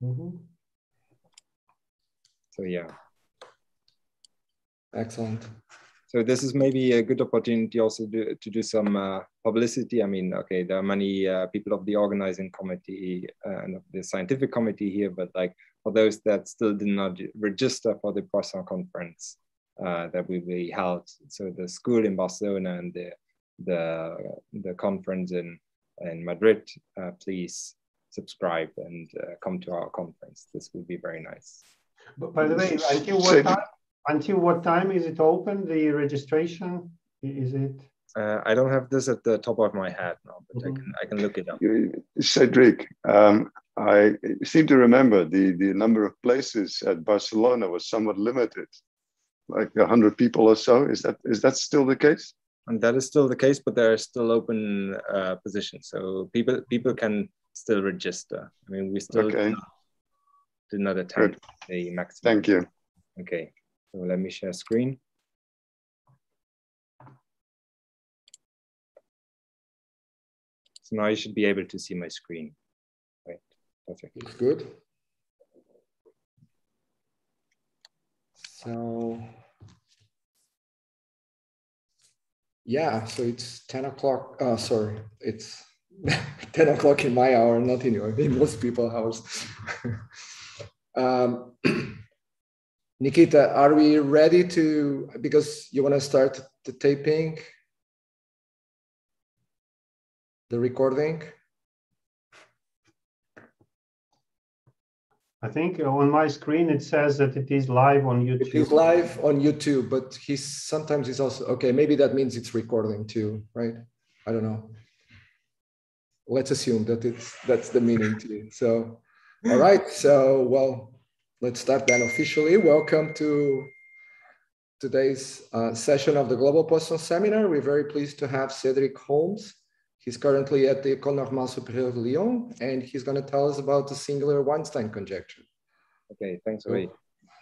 Mm -hmm. So yeah. Excellent. So this is maybe a good opportunity also to, to do some uh, publicity. I mean, okay, there are many uh, people of the organizing committee uh, and of the scientific committee here, but like for those that still did not register for the Poisson conference uh, that will be held, so the school in Barcelona and the the, the conference in in Madrid, uh, please subscribe and uh, come to our conference. This would be very nice. But by the way, until what time? Until what time is it open? The registration is it? Uh, I don't have this at the top of my head now, but mm-hmm. I can I can look it up. Cedric, um, I seem to remember the the number of places at Barcelona was somewhat limited, like hundred people or so. Is that is that still the case? And that is still the case, but there are still open uh, positions, so people people can still register. I mean, we still okay. did not attend Good. the maximum. Thank you. Okay. So let me share screen. So now you should be able to see my screen. Right, perfect. Looks good. So, yeah, so it's 10 o'clock. Oh, sorry, it's 10 o'clock in my hour, not in your, in most people's house. um, Nikita, are we ready to, because you want to start the taping, the recording? I think on my screen it says that it is live on YouTube. It is live on YouTube, but he's sometimes he's also okay. Maybe that means it's recording too, right? I don't know. Let's assume that it's that's the meaning too. So, all right. So, well, let's start then officially. Welcome to today's uh, session of the Global Poisson Seminar. We're very pleased to have Cedric Oms. He's currently at the École Normale Supérieure Lyon, and he's going to tell us about the singular Weinstein conjecture. Okay, thanks, Ray.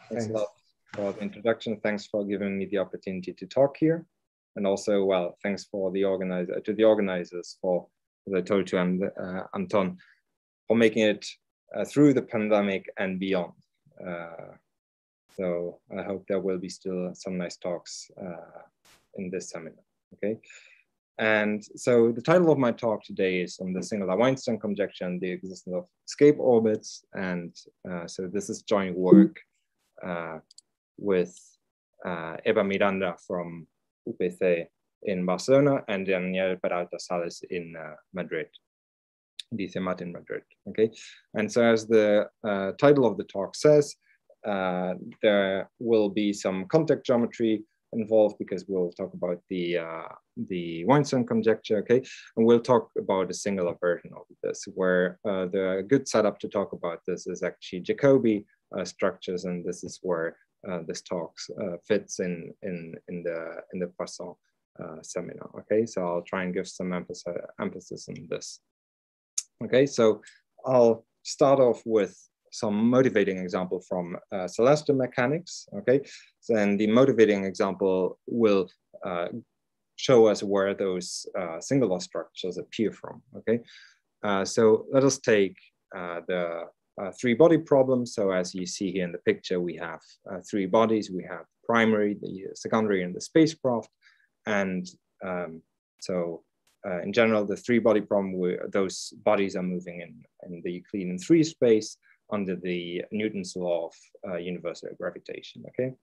Thanks, thanks, a lot for the introduction. Thanks for giving me the opportunity to talk here. And also, well, thanks for the organizer to the organizers for, as I told you, uh, Anton, for making it uh, through the pandemic and beyond. Uh, so I hope there will be still some nice talks uh, in this seminar, okay? And so the title of my talk today is on the singular Weinstein conjecture and the existence of escape orbits. And uh, so this is joint work uh, with uh, Eva Miranda from UPC in Barcelona and Daniel Peralta Salas in uh, Madrid. ICMAT in Madrid. Okay, and so as the uh, title of the talk says, uh, there will be some contact geometry involved because we'll talk about the uh, the Weinstein conjecture. Okay, and we'll talk about a singular version of this, where uh, the good setup to talk about this is actually Jacobi uh, structures, and this is where uh, this talk fits in in in the in the Poisson seminar. Okay, so I'll try and give some emphasis emphasis on this. Okay, so I'll start off with some motivating example from uh, celestial mechanics. Okay, then the motivating example will uh, show us where those uh, singular structures appear from. Okay, uh, so let us take uh, the uh, three body problem. So as you see here in the picture, we have three bodies. We have primary, the secondary, and the spacecraft. And um, so uh, in general, the three body problem where those bodies are moving in, in the Euclidean three space under the Newton's law of uh, universal gravitation, okay?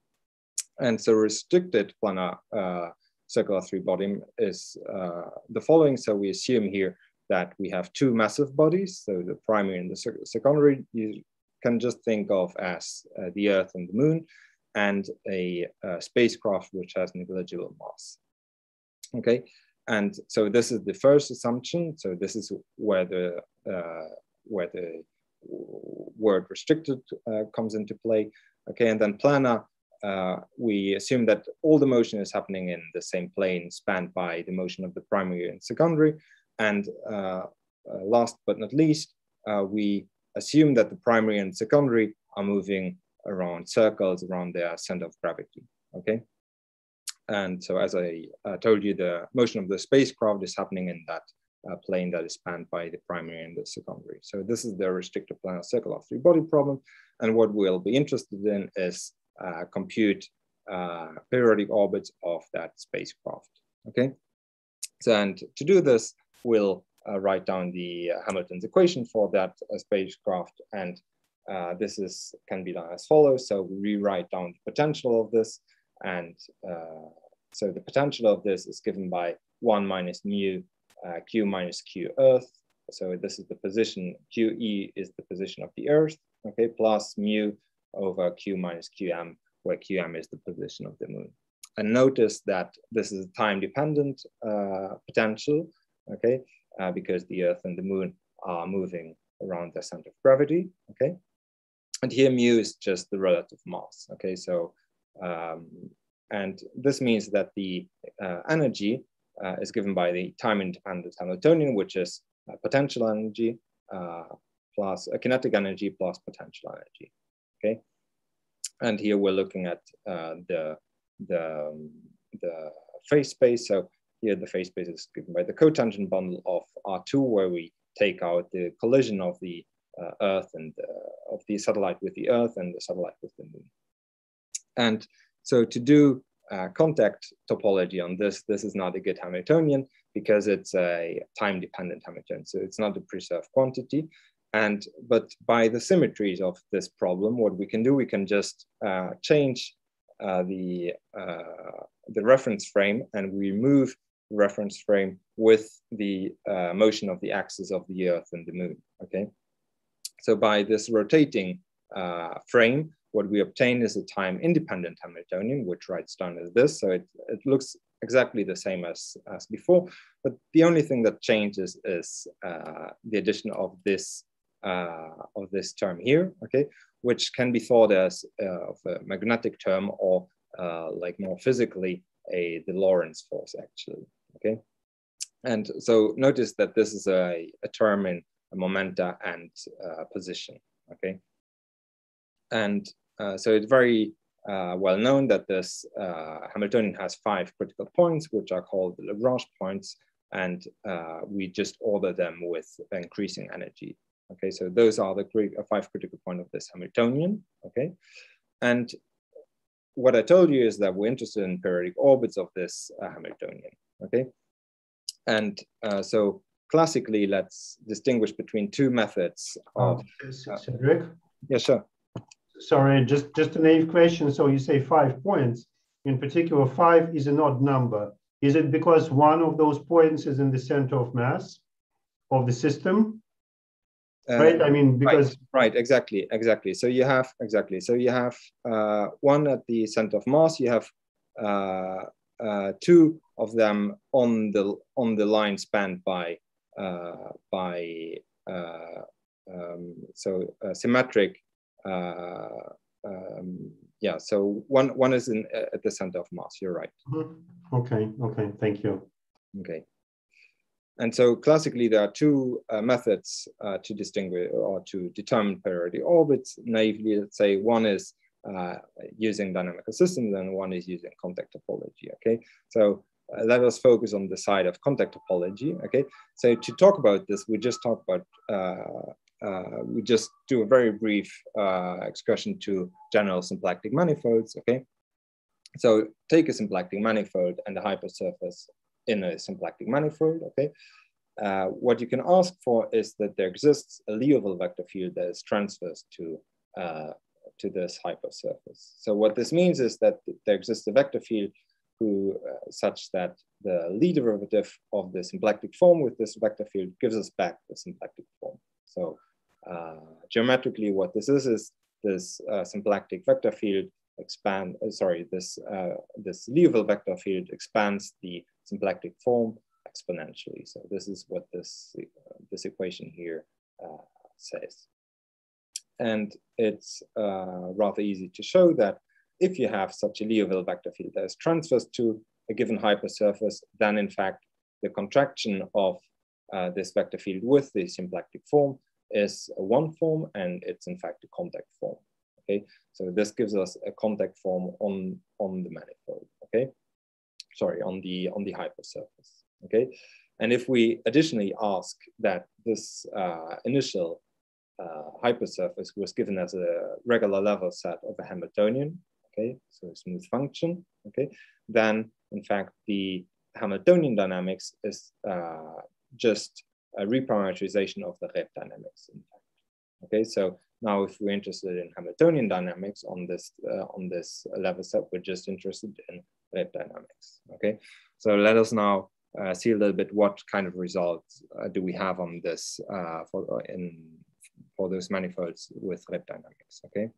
And so restricted planar uh, circular three body is uh, the following. So we assume here that we have two massive bodies. So the primary and the secondary, you can just think of as uh, the Earth and the Moon and a uh, spacecraft which has negligible mass. Okay, and so this is the first assumption. So this is where the uh, where the word restricted uh, comes into play. Okay, and then planar, uh, we assume that all the motion is happening in the same plane spanned by the motion of the primary and secondary. And uh, uh last but not least, uh, we assume that the primary and secondary are moving around circles around their center of gravity. Okay. And so as I uh, told you, the motion of the spacecraft is happening in that uh, plane that is spanned by the primary and the secondary. So this is the restricted planar circle of three body problem. And what we'll be interested in is uh, compute uh, periodic orbits of that spacecraft, okay? So, and to do this, we'll uh, write down the uh, Hamilton's equation for that uh, spacecraft. And this is can be done as follows. So we rewrite down the potential of this. And so the potential of this is given by one minus mu uh, q minus q earth. So this is the position, qe is the position of the earth, okay, plus mu over q minus qm, where qm is the position of the moon. And notice that this is a time-dependent uh, potential, okay, uh, because the earth and the moon are moving around their center of gravity, okay? And here mu is just the relative mass, okay? So, um, and this means that the uh, energy uh, is given by the time-independent Hamiltonian, which is uh, potential energy uh, plus uh, kinetic energy plus potential energy. Okay, and here we're looking at uh, the the um, the phase space. So here the phase space is given by the cotangent bundle of R2, where we take out the collision of the uh, Earth and of the satellite with the Earth and the satellite with the Moon. And so to do uh, contact topology on this, this is not a good Hamiltonian because it's a time-dependent Hamiltonian. So it's not a preserved quantity. And, but by the symmetries of this problem, what we can do, we can just uh, change uh, the, uh, the reference frame and we move the reference frame with the uh, motion of the axis of the Earth and the Moon, okay? So by this rotating uh, frame, what we obtain is a time independent Hamiltonian, which writes down as this. So it, it looks exactly the same as, as before, but the only thing that changes is uh, the addition of this, uh, of this term here, okay, which can be thought as uh, of a magnetic term or uh, like more physically, a the Lorentz force actually, okay? And so notice that this is a, a term in momenta and uh, position, okay? And so it's very uh, well known that this uh, Hamiltonian has five critical points, which are called the Lagrange points, and uh, we just order them with increasing energy. Okay, so those are the uh, five critical points of this Hamiltonian. Okay, and what I told you is that we're interested in periodic orbits of this Hamiltonian. Okay, and so classically, let's distinguish between two methods of. Cedric? Yeah, sure sorry, just, just a naive question. So you say five points. In particular, five is an odd number. Is it because one of those points is in the center of mass of the system? Uh, right. I mean, because right, right, exactly, exactly. So you have exactly. So you have uh, one at the center of mass. You have uh, uh two of them on the on the line spanned by uh, by uh, um, so symmetric uh, um, yeah, so one one is in at the center of mass. You're right. Mm-hmm. Okay. Okay. Thank you. Okay. And so classically, there are two uh, methods uh, to distinguish or to determine periodic orbits. Naively, let's say one is uh, using dynamical systems and one is using contact topology. Okay, so uh, let us focus on the side of contact topology. Okay, so to talk about this, we just talked about uh, uh, we just do a very brief uh, excursion to general symplectic manifolds, okay? So take a symplectic manifold and a hypersurface in a symplectic manifold, okay? Uh, what you can ask for is that there exists a Liouville vector field that is transverse to, uh, to this hypersurface. So what this means is that there exists a vector field who, uh, such that the Lie derivative of the symplectic form with this vector field gives us back the symplectic form. So uh, geometrically, what this is is this uh, symplectic vector field expand. Uh, sorry, this this Liouville vector field expands the symplectic form exponentially. So this is what this this equation here says. And it's uh, rather easy to show that if you have such a Liouville vector field that is transverse to a given hypersurface, then in fact, the contraction of uh, this vector field with the symplectic form is one form and it's in fact a contact form. Okay, so this gives us a contact form on, on the manifold. Okay, sorry, on the on the hypersurface. Okay, And if we additionally ask that this uh, initial uh, hypersurface was given as a regular level set of a Hamiltonian, okay, so a smooth function, okay, then in fact the Hamiltonian dynamics is uh, just a reparametrization of the Reeb dynamics. Okay, so now if we're interested in Hamiltonian dynamics on this uh, on this level set, we're just interested in Reeb dynamics. Okay, so let us now uh, see a little bit what kind of results uh, do we have on this uh, for uh, in for those manifolds with Reeb dynamics. Okay,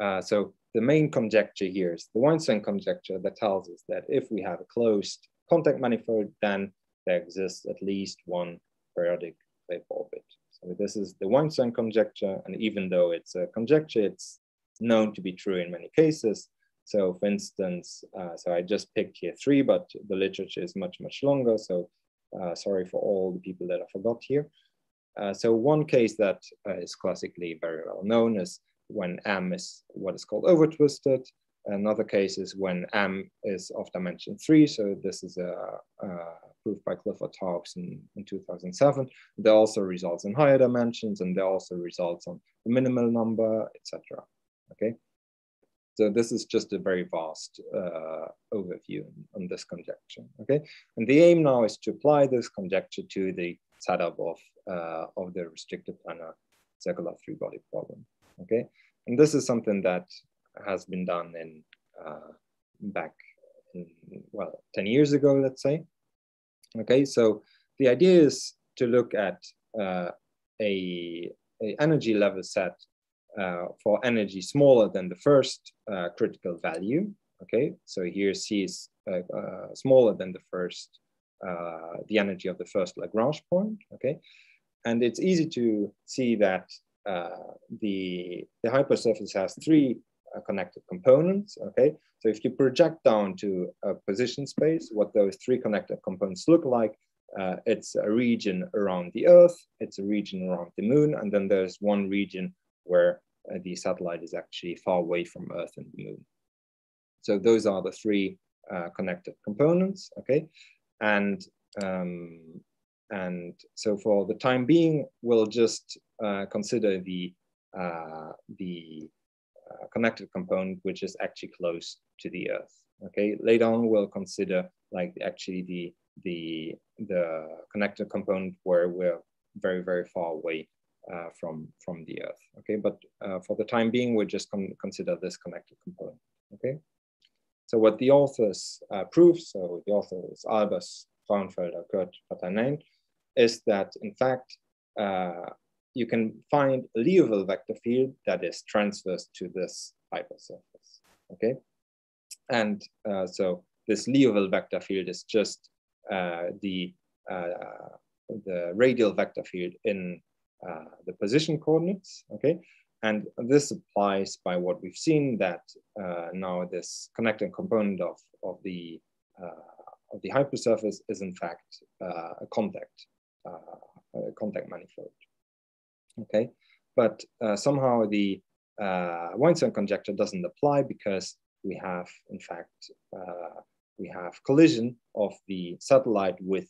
uh, so the main conjecture here is the Weinstein conjecture that tells us that if we have a closed contact manifold, then there exists at least one periodic Reeb orbit. So this is the Weinstein conjecture, and even though it's a conjecture, it's known to be true in many cases. So for instance, uh, so I just picked here three, but the literature is much, much longer. So uh, sorry for all the people that I forgot here. Uh, so one case that uh, is classically very well known is when M is what is called overtwisted. Another case is when M is of dimension three. So this is a, a proof by Clifford Taubes in, in 2007. There also results in higher dimensions and there also results on the minimal number, etc. Okay. So this is just a very vast uh, overview on this conjecture, okay? And the aim now is to apply this conjecture to the setup of, uh, of the restricted planar circular three-body problem, okay? And this is something that has been done in uh, back in, well, 10 years ago, let's say. Okay, so the idea is to look at uh, a, a energy level set uh, for energy smaller than the first uh, critical value. Okay, so here C is uh, uh smaller than the first, uh, the energy of the first Lagrange point. Okay, and it's easy to see that the, the hypersurface has three connected components. Okay, so if you project down to a position space, what those three connected components look like, uh, it's a region around the Earth, it's a region around the Moon, and then there's one region where uh, the satellite is actually far away from Earth and the Moon. So those are the three uh, connected components, okay? And, um, and so for the time being, we'll just uh, consider the, uh, the uh, connected component, which is actually close to the Earth, okay? Later on, we'll consider like actually the, the, the connected component where we're very, very far away uh, from, from the Earth. Okay, but uh, for the time being, we'll just con consider this connected component. Okay, so what the authors uh, prove, so the authors Albers, Frauenfelder, Koert Paternain, is that in fact, uh, you can find a Liouville vector field that is transverse to this hypersurface. Okay, and uh, so this Liouville vector field is just uh, the the radial vector field in uh, the position coordinates, okay? And this applies by what we've seen that uh, now this connecting component of, of, the, uh, of the hypersurface is in fact uh, a contact, uh, a contact manifold, okay? But somehow the Weinstein conjecture doesn't apply because we have, in fact, we have collision of the satellite with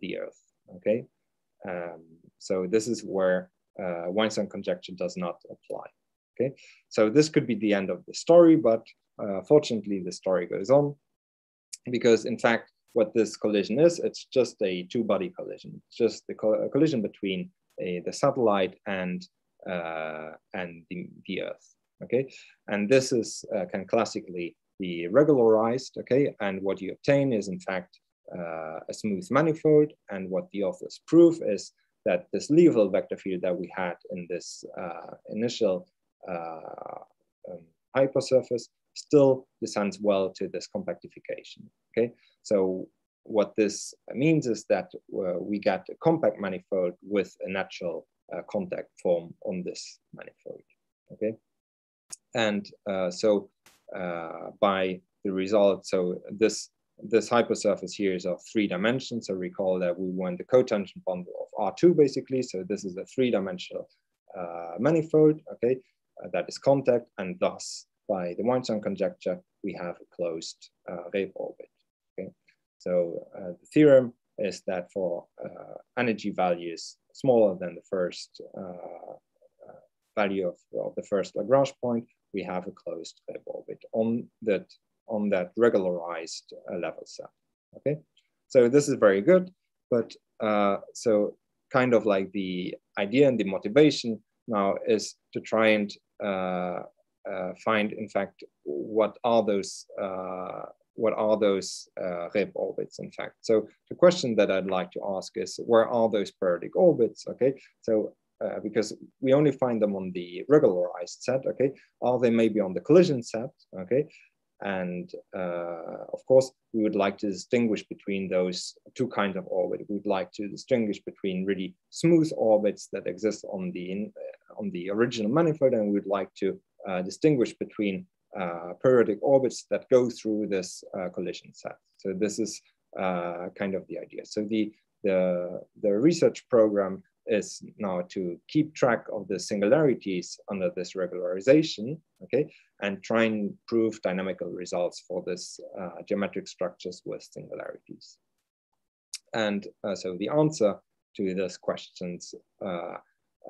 the Earth, okay? Um, so this is where uh, Weinstein conjecture does not apply. Okay, so this could be the end of the story, but uh, fortunately the story goes on because in fact, what this collision is, it's just a two-body collision. It's just the co collision between the satellite and uh, and the, the Earth. Okay, and this is uh, can classically be regularized. Okay, and what you obtain is in fact uh, a smooth manifold. And what the authors prove is that this Liouville vector field that we had in this uh, initial uh, um, hypersurface still descends well to this compactification. Okay, so what this means is that uh, we get a compact manifold with a natural uh, contact form on this manifold. Okay, and uh, so uh, by the result, so this this hypersurface here is of three dimensions. So recall that we want the cotangent bundle of R2 basically. So this is a three dimensional uh, manifold, okay, uh, that is contact and thus by the Weinstein conjecture, we have a closed uh, orbit. So uh, the theorem is that for uh, energy values smaller than the first uh, uh, value of, of, the first Lagrange point, we have a closed Higgs orbit on that on that regularized level set. Okay, so this is very good, but so kind of like the idea and the motivation now is to try and uh, uh, find, in fact, what are those uh, what are those uh, Reeb orbits, in fact. So the question that I'd like to ask is, where are those periodic orbits? Okay, so uh, because we only find them on the regularized set, okay? Are they maybe on the collision set, okay? And uh, of course, we would like to distinguish between those two kinds of orbit. We'd like to distinguish between really smooth orbits that exist on the, in, uh, on the original manifold, and we'd like to uh, distinguish between periodic orbits that go through this uh, collision set. So this is uh, kind of the idea. So the, the, the research program is now to keep track of the singularities under this regularization, okay, and try and prove dynamical results for this uh, geometric structures with singularities. And uh, so the answer to those questions, uh,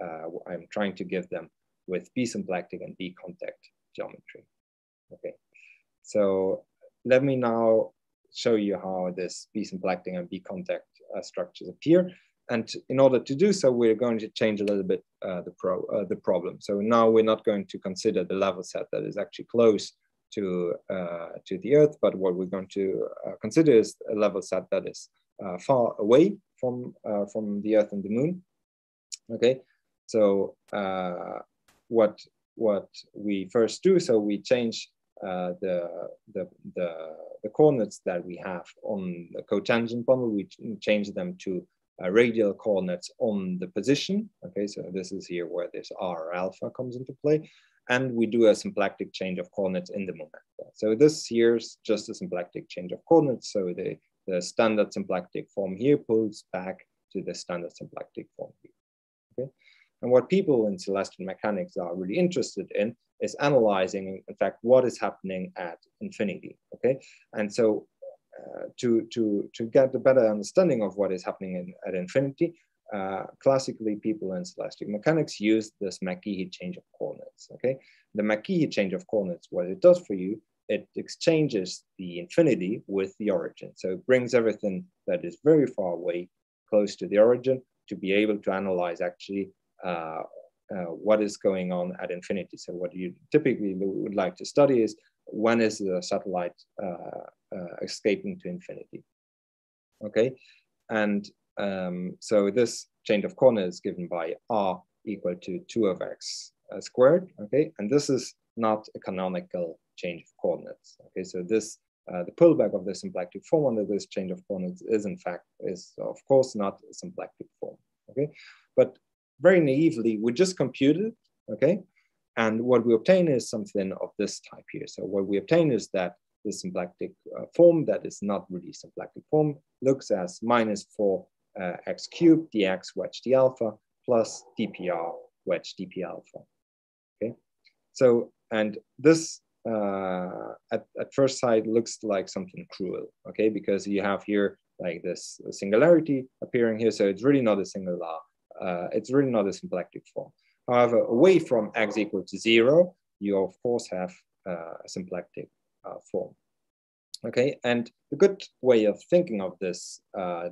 uh I'm trying to give them with B-symplectic and B-contact geometry. Okay, so let me now show you how this B-symplectic and B-contact uh, structures appear. And in order to do so, we're going to change a little bit uh, the, pro, uh, the problem. So now we're not going to consider the level set that is actually close to, uh, to the Earth, but what we're going to uh, consider is a level set that is uh, far away from, from the Earth and the Moon. Okay, so what, what we first do, so we change the, the, the, the coordinates that we have on the cotangent bundle, we change them to uh, radial coordinates on the position. Okay, so this is here where this R alpha comes into play. And we do a symplectic change of coordinates in the momentum. So this here is just a symplectic change of coordinates. So the, the standard symplectic form here pulls back to the standard symplectic form here. And what people in celestial mechanics are really interested in is analyzing, in fact, what is happening at infinity. Okay, and so uh, to, to, to get a better understanding of what is happening in, at infinity, uh, classically people in celestial mechanics use this McGehee change of coordinates, okay? The McGehee change of coordinates, what it does for you, it exchanges the infinity with the origin. So it brings everything that is very far away close to the origin to be able to analyze actually uh, uh, what is going on at infinity. So what you typically would like to study is when is the satellite uh, escaping to infinity. Okay, and um, so this change of coordinates is given by r equal to 2 of x squared. Okay, and this is not a canonical change of coordinates. Okay, so this uh, the pullback of the symplectic form under this change of coordinates is in fact is of course not a symplectic form. Okay, but very naively we just computed. Okay, and what we obtain is something of this type here. So what we obtain is that the symplectic uh, form that is not really symplectic form looks as minus 4 uh, x cubed dx wedge d alpha plus dpr wedge dp alpha. Okay, so and this uh, at, at first sight looks like something cruel, okay, because you have here like this singularity appearing here, so it's really not a singular, it's really not a symplectic form. However, away from x equal to zero, you of course have uh, a symplectic uh, form. Okay, and the good way of thinking of this, uh,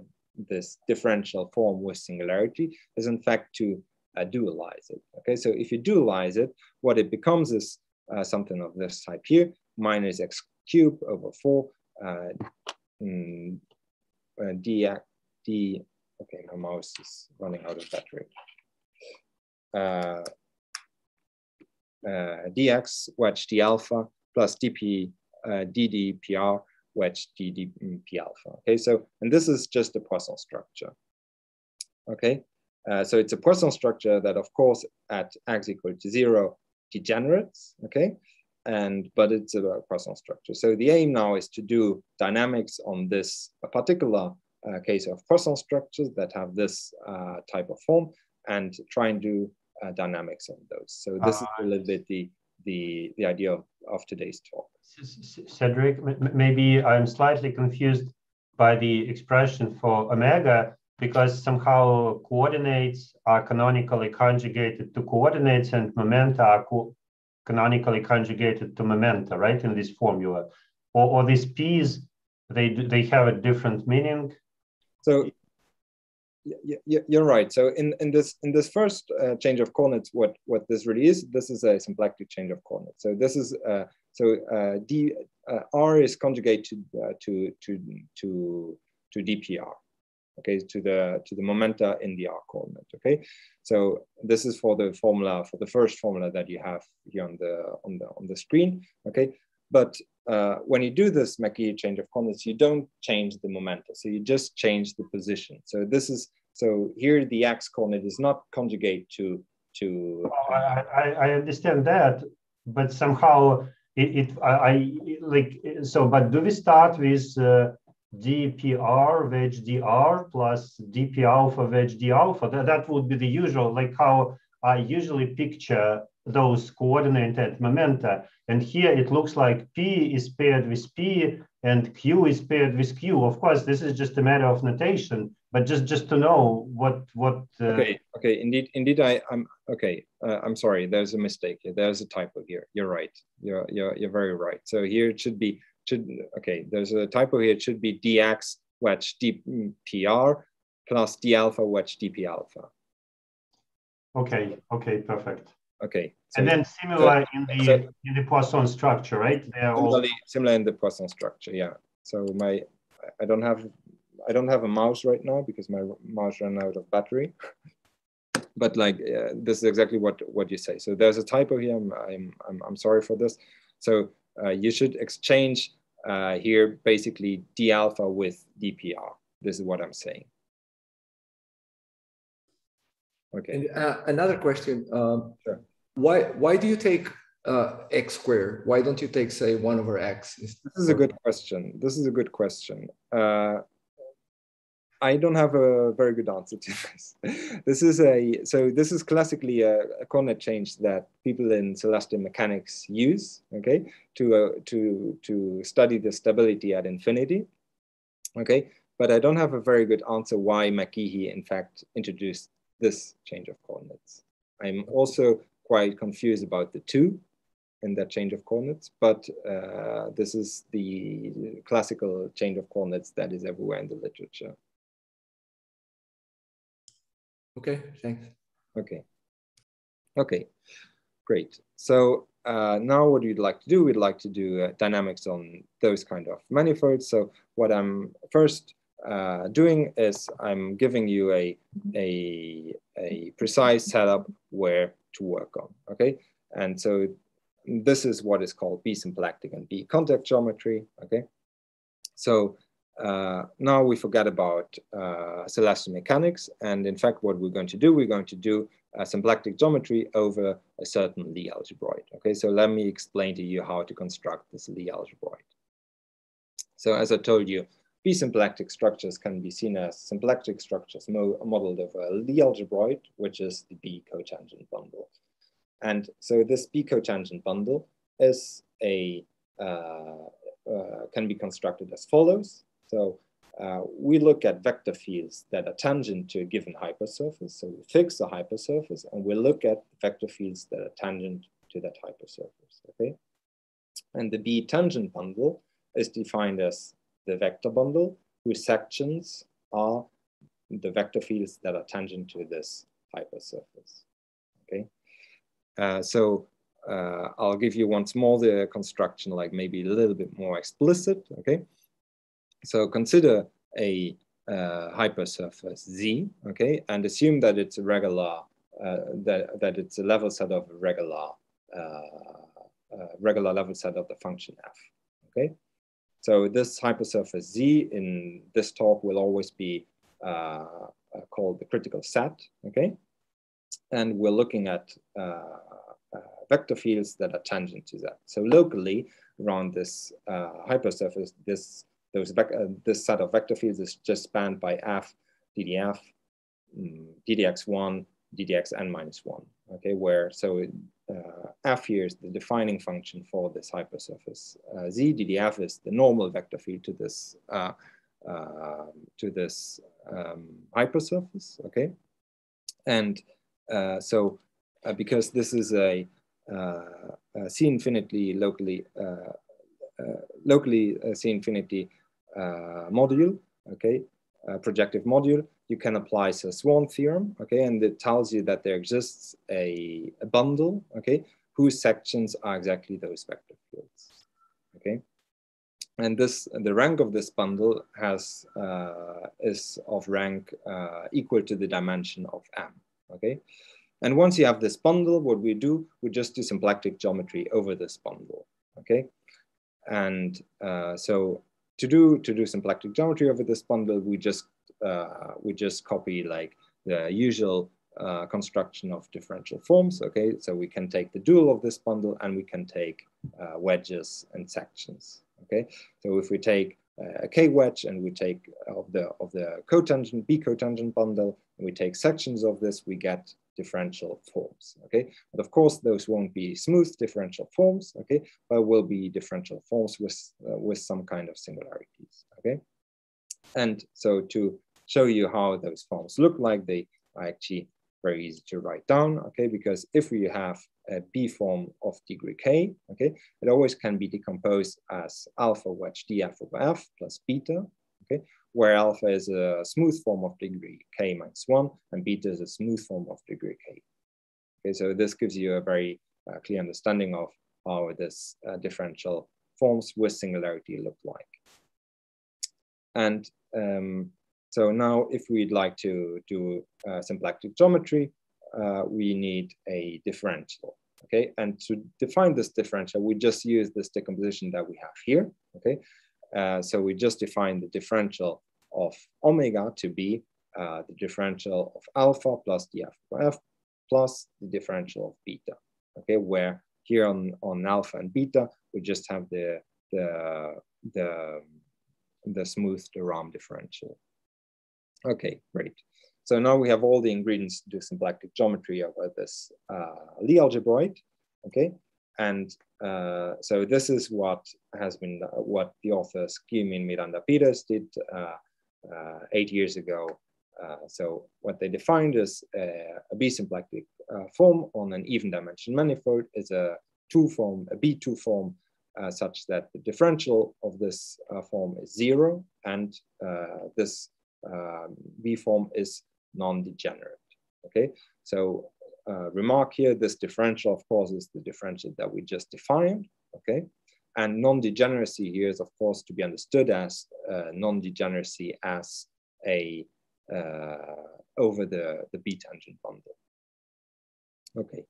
this differential form with singularity is in fact to uh, dualize it. Okay, so if you dualize it, what it becomes is uh, something of this type here, minus x cubed over four uh, mm, d, d, okay, my mouse is running out of battery uh, uh, dx wedge d alpha plus dp uh, ddpr wedge ddp alpha. Okay, so and this is just a Poisson structure. Okay, uh, so it's a Poisson structure that, of course, at x equal to zero degenerates. Okay, and but it's a Poisson structure. So the aim now is to do dynamics on this particular uh, case of Poisson structures that have this uh, type of form and try and do uh, dynamics on those. So this is a ah, little bit the the the idea of, of today's talk. Cedric, maybe I'm slightly confused. by the expression for omega because somehow coordinates are canonically conjugated to coordinates and momenta are co canonically conjugated to momenta, right, in this formula. Or, or these p's, they, they have a different meaning. So you're right. So in, in this in this first uh, change of coordinates, what what this really is, this is a symplectic change of coordinates. So this is uh, so uh, d uh, r is conjugated uh, to to to to dpr, okay, to the to the momenta in the r coordinate. Okay, so this is for the formula for the first formula that you have here on the on the on the screen. Okay, but uh, when you do this McGehee change of coordinates, you don't change the momentum. So you just change the position. So this is, so here the x coordinate is not conjugate to, to. Oh, I, I, understand that, but somehow it, it I, I, like, so, but do we start with uh, dpr wedge dr plus dp alpha wedge d alpha? That, that would be the usual, like how I usually picture those coordinated momenta. And here it looks like P is paired with P and Q is paired with Q. Of course, this is just a matter of notation, but just just to know what what. Uh... Okay. Okay. Indeed. Indeed. I. I'm okay. Uh, I'm sorry. There's a mistake. There's a typo here. You're right. You're you're you're very right. So here it should be should okay. There's a typo here. It should be dx wedge dpr plus d alpha wedge dp alpha. Okay. Okay. Perfect. Okay. So and then similar so, in the so, in the Poisson structure, right? They're similarly, all... similar in the Poisson structure, yeah. So my I don't have I don't have a mouse right now because my mouse ran out of battery. but like uh, this is exactly what what you say. So there's a typo here. I'm I'm I'm, I'm sorry for this. So uh, you should exchange uh, here basically d alpha with dpr. This is what I'm saying. Okay. And, uh, another question. Um, sure. Why why do you take uh, x squared? Why don't you take say one over x? This is a good question. This is a good question. Uh, I don't have a very good answer to this. this is a so this is classically a, a coordinate change that people in celestial mechanics use, okay, to uh, to to study the stability at infinity, okay. But I don't have a very good answer why McGehee in fact introduced this change of coordinates. I'm also quite confused about the two in that change of coordinates, but uh, this is the classical change of coordinates that is everywhere in the literature. Okay, thanks. Okay. Okay, great. So uh, now what we'd like to do, we'd like to do uh, dynamics on those kind of manifolds. So what I'm first uh, doing is I'm giving you a, a, a precise setup where to work on, okay? And so this is what is called B-symplectic and B-contact geometry, okay? So uh, now we forget about uh, celestial mechanics. And in fact, what we're going to do, we're going to do a symplectic geometry over a certain Lie algebroid. Okay, so let me explain to you how to construct this Lie algebroid. So as I told you, B-symplectic structures can be seen as symplectic structures mo modeled over a Lie algebroid, which is the B cotangent bundle. And so this B cotangent bundle is a uh, uh, can be constructed as follows. So uh, we look at vector fields that are tangent to a given hypersurface. So we fix a hypersurface and we look at vector fields that are tangent to that hypersurface, okay? And the B tangent bundle is defined as the vector bundle whose sections are the vector fields that are tangent to this hypersurface. Okay, uh, so uh, I'll give you once more the construction, like maybe a little bit more explicit. Okay, so consider a uh, hypersurface Z. Okay, and assume that it's a regular, uh, that that it's a level set of a regular, uh, uh, regular level set of the function f. Okay, so this hypersurface Z in this talk will always be uh, uh, called the critical set, okay? And we're looking at uh, uh vector fields that are tangent to that. So locally around this uh, hypersurface, this, those this set of vector fields is just spanned by f, ddf, mm, ddx1, ddxn minus one, okay? Where, so f here is the defining function for this hypersurface. Uh, z ddf is the normal vector field to this uh, uh, to this um, hypersurface, okay? And uh, so uh, because this is a C-infinity locally, locally C infinity module, okay, projective module, you can apply the Swan theorem, okay, and it tells you that there exists a, a bundle, okay, whose sections are exactly those vector fields, okay. And this, the rank of this bundle has uh, is of rank uh, equal to the dimension of M, okay. And once you have this bundle, what we do, we just do symplectic geometry over this bundle, okay. And uh, so to do to do symplectic geometry over this bundle, we just we just copy like the usual uh, construction of differential forms. Okay, so we can take the dual of this bundle and we can take uh, wedges and sections. Okay, so if we take a K wedge and we take of the of the cotangent B cotangent bundle and we take sections of this, we get differential forms. Okay, but of course those won't be smooth differential forms. Okay, but will be differential forms with uh, with some kind of singularities. Okay, and so to show you how those forms look like. They are actually very easy to write down, okay? Because if we have a B form of degree K, okay, it always can be decomposed as alpha wedge df over f plus beta, okay? Where alpha is a smooth form of degree K minus one and beta is a smooth form of degree K. Okay, so this gives you a very uh, clear understanding of how this uh, differential forms with singularity look like. And um, so now if we'd like to do uh, symplectic geometry, uh, we need a differential, okay? And to define this differential, we just use this decomposition that we have here, okay? Uh, so we just define the differential of omega to be uh, the differential of alpha plus df f plus the differential of beta, okay? Where here on, on alpha and beta, we just have the, the, the, the smooth de Rham differential. Okay, great. So now we have all the ingredients to do symplectic geometry over this uh, Lie algebroid, okay? And uh, so this is what has been, uh, what the authors Guillemin and Miranda Pires did uh, uh, eight years ago. Uh, so what they defined is a, a B-symplectic form on an even dimension manifold is a two form, a B2 form such that the differential of this form is zero and this um, B form is non-degenerate. Okay, so uh, remark here, this differential, of course, is the differential that we just defined. Okay, and non-degeneracy here is, of course, to be understood as uh, non-degeneracy as a uh, over the the B tangent bundle. Okay,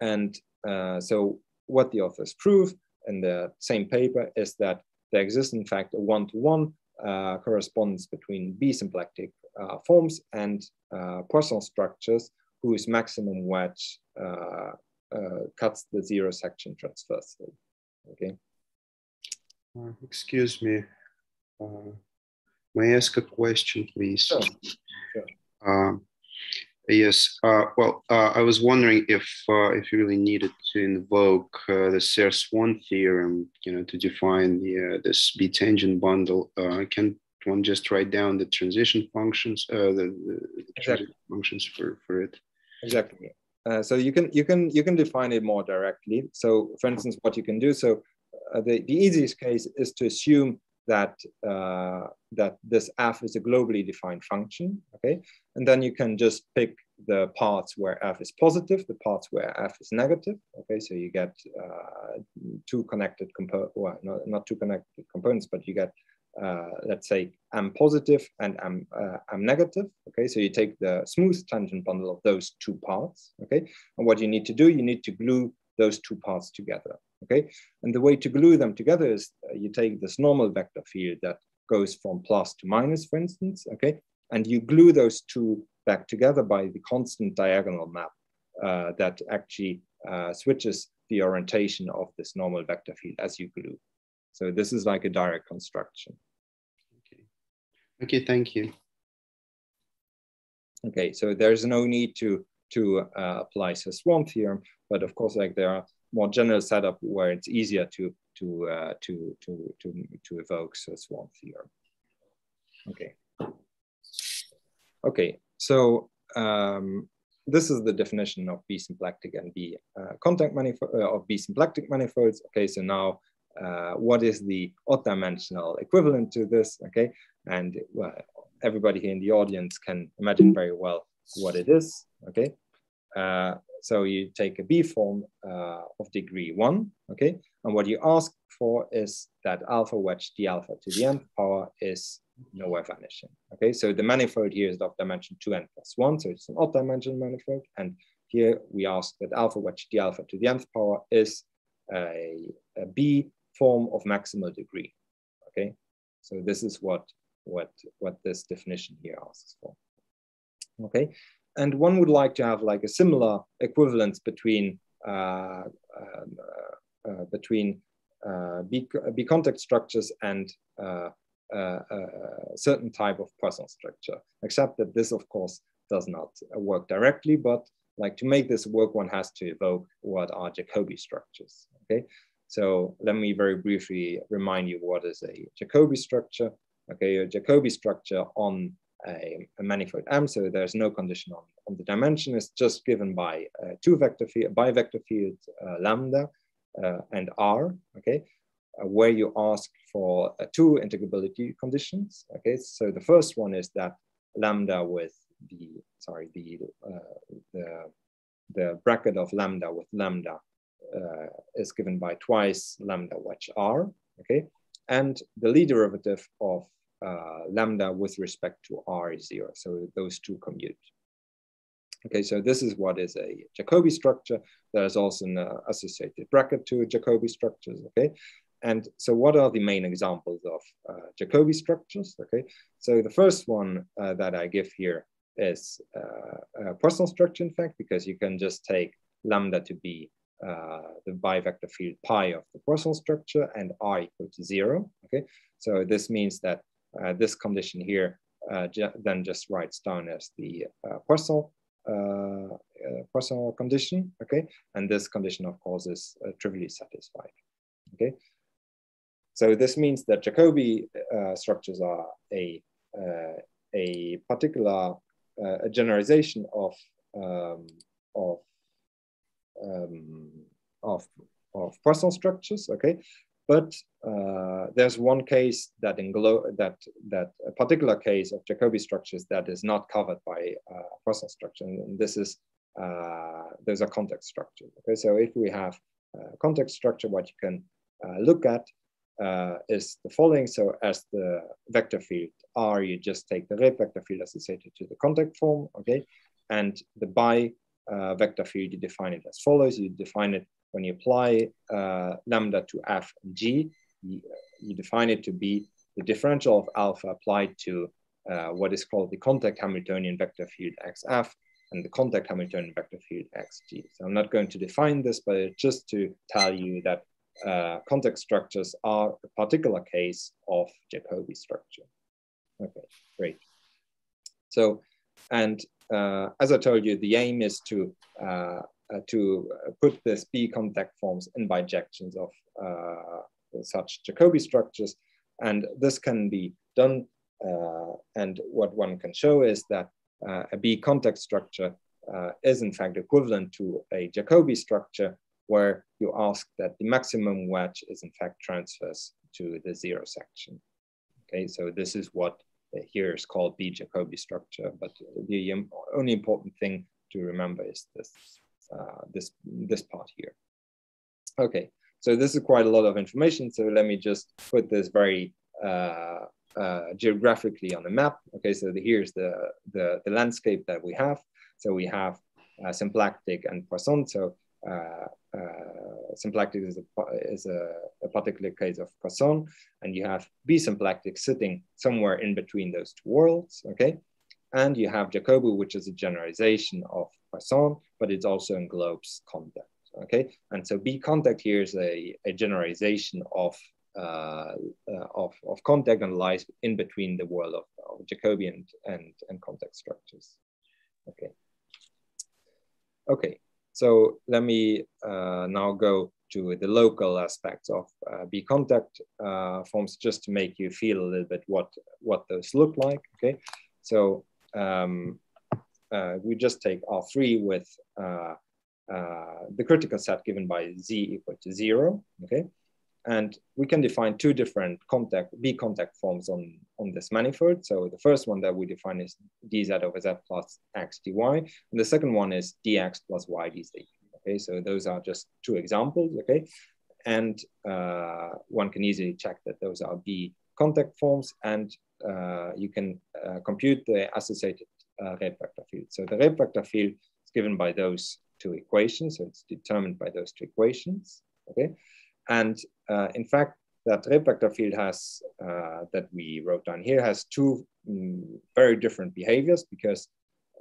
and uh, so what the authors prove in the same paper is that there exists, in fact, a one-to-one -one uh, correspondence between B-symplectic uh, forms and uh, Poisson structures whose maximum wedge cuts the zero section transversely. Okay. excuse me. may I ask a question, please? Sure. Sure. Um, Yes. Uh, well, uh, I was wondering if uh, if you really needed to invoke uh, the Serre-Swan theorem, you know, to define the uh, this B tangent bundle. Uh, can one just write down the transition functions, the, the exactly. functions for for it? Exactly. so you can you can you can define it more directly. So, for instance, what you can do. So, the the easiest case is to assume that uh, that this f is a globally defined function, okay? And then you can just pick the parts where f is positive, the parts where f is negative, okay? So you get uh, two connected components, well, not, not two connected components, but you get, uh, let's say, m positive and m, uh, m negative, okay? So you take the smooth tangent bundle of those two parts, okay? And what you need to do, you need to glue those two parts together, okay? And the way to glue them together is uh, you take this normal vector field that goes from plus to minus, for instance, okay? And you glue those two back together by the constant diagonal map uh, that actually uh, switches the orientation of this normal vector field as you glue. So this is like a direct construction. Okay, okay thank you. Okay, so there's no need to, to uh, apply Serre-Swan theorem, but of course, like there are more general setup where it's easier to to uh, to to to to evoke Swan theorem. Okay. Okay, so um, this is the definition of B symplectic and B uh, contact manifold uh, of B symplectic manifolds. Okay, so now uh, what is the odd dimensional equivalent to this? Okay, and well, everybody here in the audience can imagine very well what it is. Okay, uh, so you take a B form uh, of degree one. Okay, and what you ask for is that alpha wedge d alpha to the nth power is nowhere vanishing. Okay, so the manifold here is of dimension 2n plus 1, so it's an odd dimension manifold. And here we ask that alpha wedge d alpha to the nth power is a, a B form of maximal degree. Okay, so this is what, what, what this definition here asks for. Okay, and one would like to have like a similar equivalence between uh, uh, uh, between uh, B, B contact structures and uh, a certain type of Poisson structure, except that this, of course, does not work directly, but like to make this work, one has to evoke what are Jacobi structures, okay? So let me very briefly remind you what is a Jacobi structure. Okay, a Jacobi structure on a, a manifold M, so there's no condition on, on the dimension, it's just given by uh, two vector field, by vector field uh, lambda uh, and R, okay? uh, where you ask for uh, two integrability conditions. Okay, so the first one is that lambda with the sorry the the the bracket of lambda with lambda is given by twice lambda wedge r. Okay, and the Lie derivative of uh, lambda with respect to r is zero. So those two commute. Okay, so this is what is a Jacobi structure. There's also an uh, associated bracket to Jacobi structures, okay? And so what are the main examples of uh, Jacobi structures? Okay, so the first one uh, that I give here is uh, a Poisson structure, in fact, because you can just take lambda to be uh, the bivector field pi of the Poisson structure and r equal to zero. Okay, so this means that this condition here uh, then just writes down as the Poisson Poisson condition. Okay, and this condition, of course, is trivially satisfied. Okay, so this means that Jacobi uh, structures are a, uh, a particular uh, a generalization of, um, of, um, of, of Poisson structures, okay? But uh, there's one case that that that a particular case of Jacobi structures that is not covered by uh, Poisson structure, and this is uh, there's a contact structure. Okay, so if we have contact structure, what you can uh, look at uh, is the following. So as the vector field R, you just take the Reeb vector field associated to the contact form, okay? And the bi uh, vector field, you define it as follows. You define it when you apply uh, lambda to F and G, you, you, define it to be the differential of alpha applied to uh, what is called the contact Hamiltonian vector field XF and the contact Hamiltonian vector field XG. So I'm not going to define this, but just to tell you that uh, contact structures are a particular case of Jacobi structure. Okay, great. So, and uh, as I told you, the aim is to uh to put the B contact forms in bijections of uh, such Jacobi structures, and this can be done. Uh, and what one can show is that a B contact structure is in fact equivalent to a Jacobi structure where you ask that the maximum wedge is in fact transverse to the zero section. Okay, so this is what here is called B Jacobi structure, but the only important thing to remember is this, uh, this, this part here. Okay, so this is quite a lot of information. So let me just put this very uh, uh, geographically on the map. Okay, so the, here's the, the, the landscape that we have. So we have uh, symplectic and Poisson. So uh, uh, symplectic is, a, is a, a, particular case of Poisson, and you have B symplectic sitting somewhere in between those two worlds, okay? And you have Jacobi, which is a generalization of Poisson, but it also englobes contact, okay? And so B contact here is a, a generalization of, uh, uh, of, of contact and lies in between the world of, of Jacobi and, and, and contact structures, okay? Okay, so let me uh, now go to the local aspects of uh, B contact uh, forms just to make you feel a little bit what, what those look like, okay? So um, uh, we just take R3 with uh, uh, the critical set given by Z equal to zero, okay? And we can define two different contact, B contact forms on, on this manifold. So the first one that we define is dz over z plus x dy. And the second one is dx plus y dz. Okay, so those are just two examples, okay? And uh, one can easily check that those are B contact forms and uh, you can uh, compute the associated uh, vector field. So the Reeb vector field is given by those two equations. So it's determined by those two equations, okay? And uh, in fact, that Reeb vector field has, uh, that we wrote down here, has two um, very different behaviors because,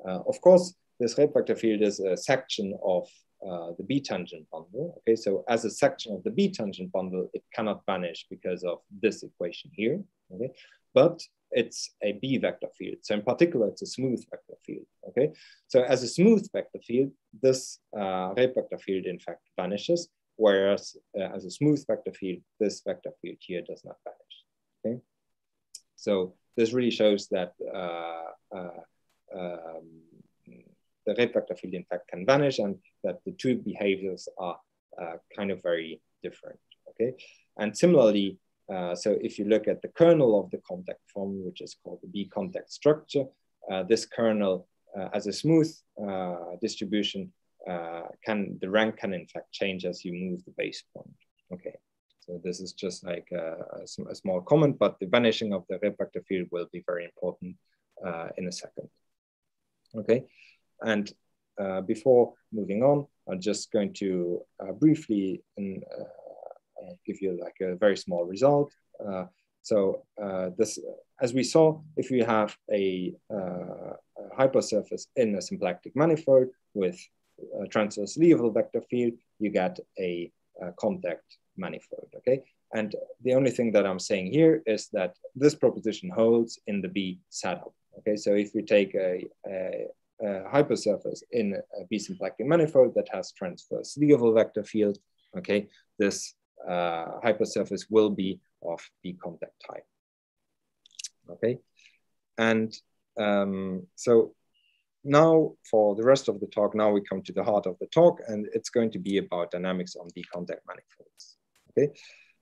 uh, of course, this Reeb vector field is a section of uh, the B tangent bundle. Okay, so as a section of the B tangent bundle, it cannot vanish because of this equation here. Okay, but it's a B vector field. So in particular, it's a smooth vector field. Okay, so as a smooth vector field, this uh, vector field in fact vanishes, whereas uh, as a smooth vector field, this vector field here does not vanish. Okay, so this really shows that uh, uh um, the Reeb vector field in fact can vanish and that the two behaviors are uh, kind of very different. Okay, and similarly, uh, so if you look at the kernel of the contact form, which is called the B contact structure, uh, this kernel uh, as a smooth uh, distribution can, the rank can in fact change as you move the base point. Okay, so this is just like a, a small comment, but the vanishing of the vector field will be very important in a second. Okay, and before moving on, I'm just going to briefly in, give you like a very small result. Uh, so uh, this, as we saw, if we have a, uh, a hypersurface in a symplectic manifold with a transverse Liouville vector field, you get a, a contact manifold, okay? And the only thing that I'm saying here is that this proposition holds in the B setup. Okay, so if we take a, a, a hypersurface in a B symplectic manifold that has transverse Liouville vector field, okay, this uh, hypersurface will be of the contact type. Okay, and um, so now for the rest of the talk, now we come to the heart of the talk, and it's going to be about dynamics on the contact manifolds. Okay,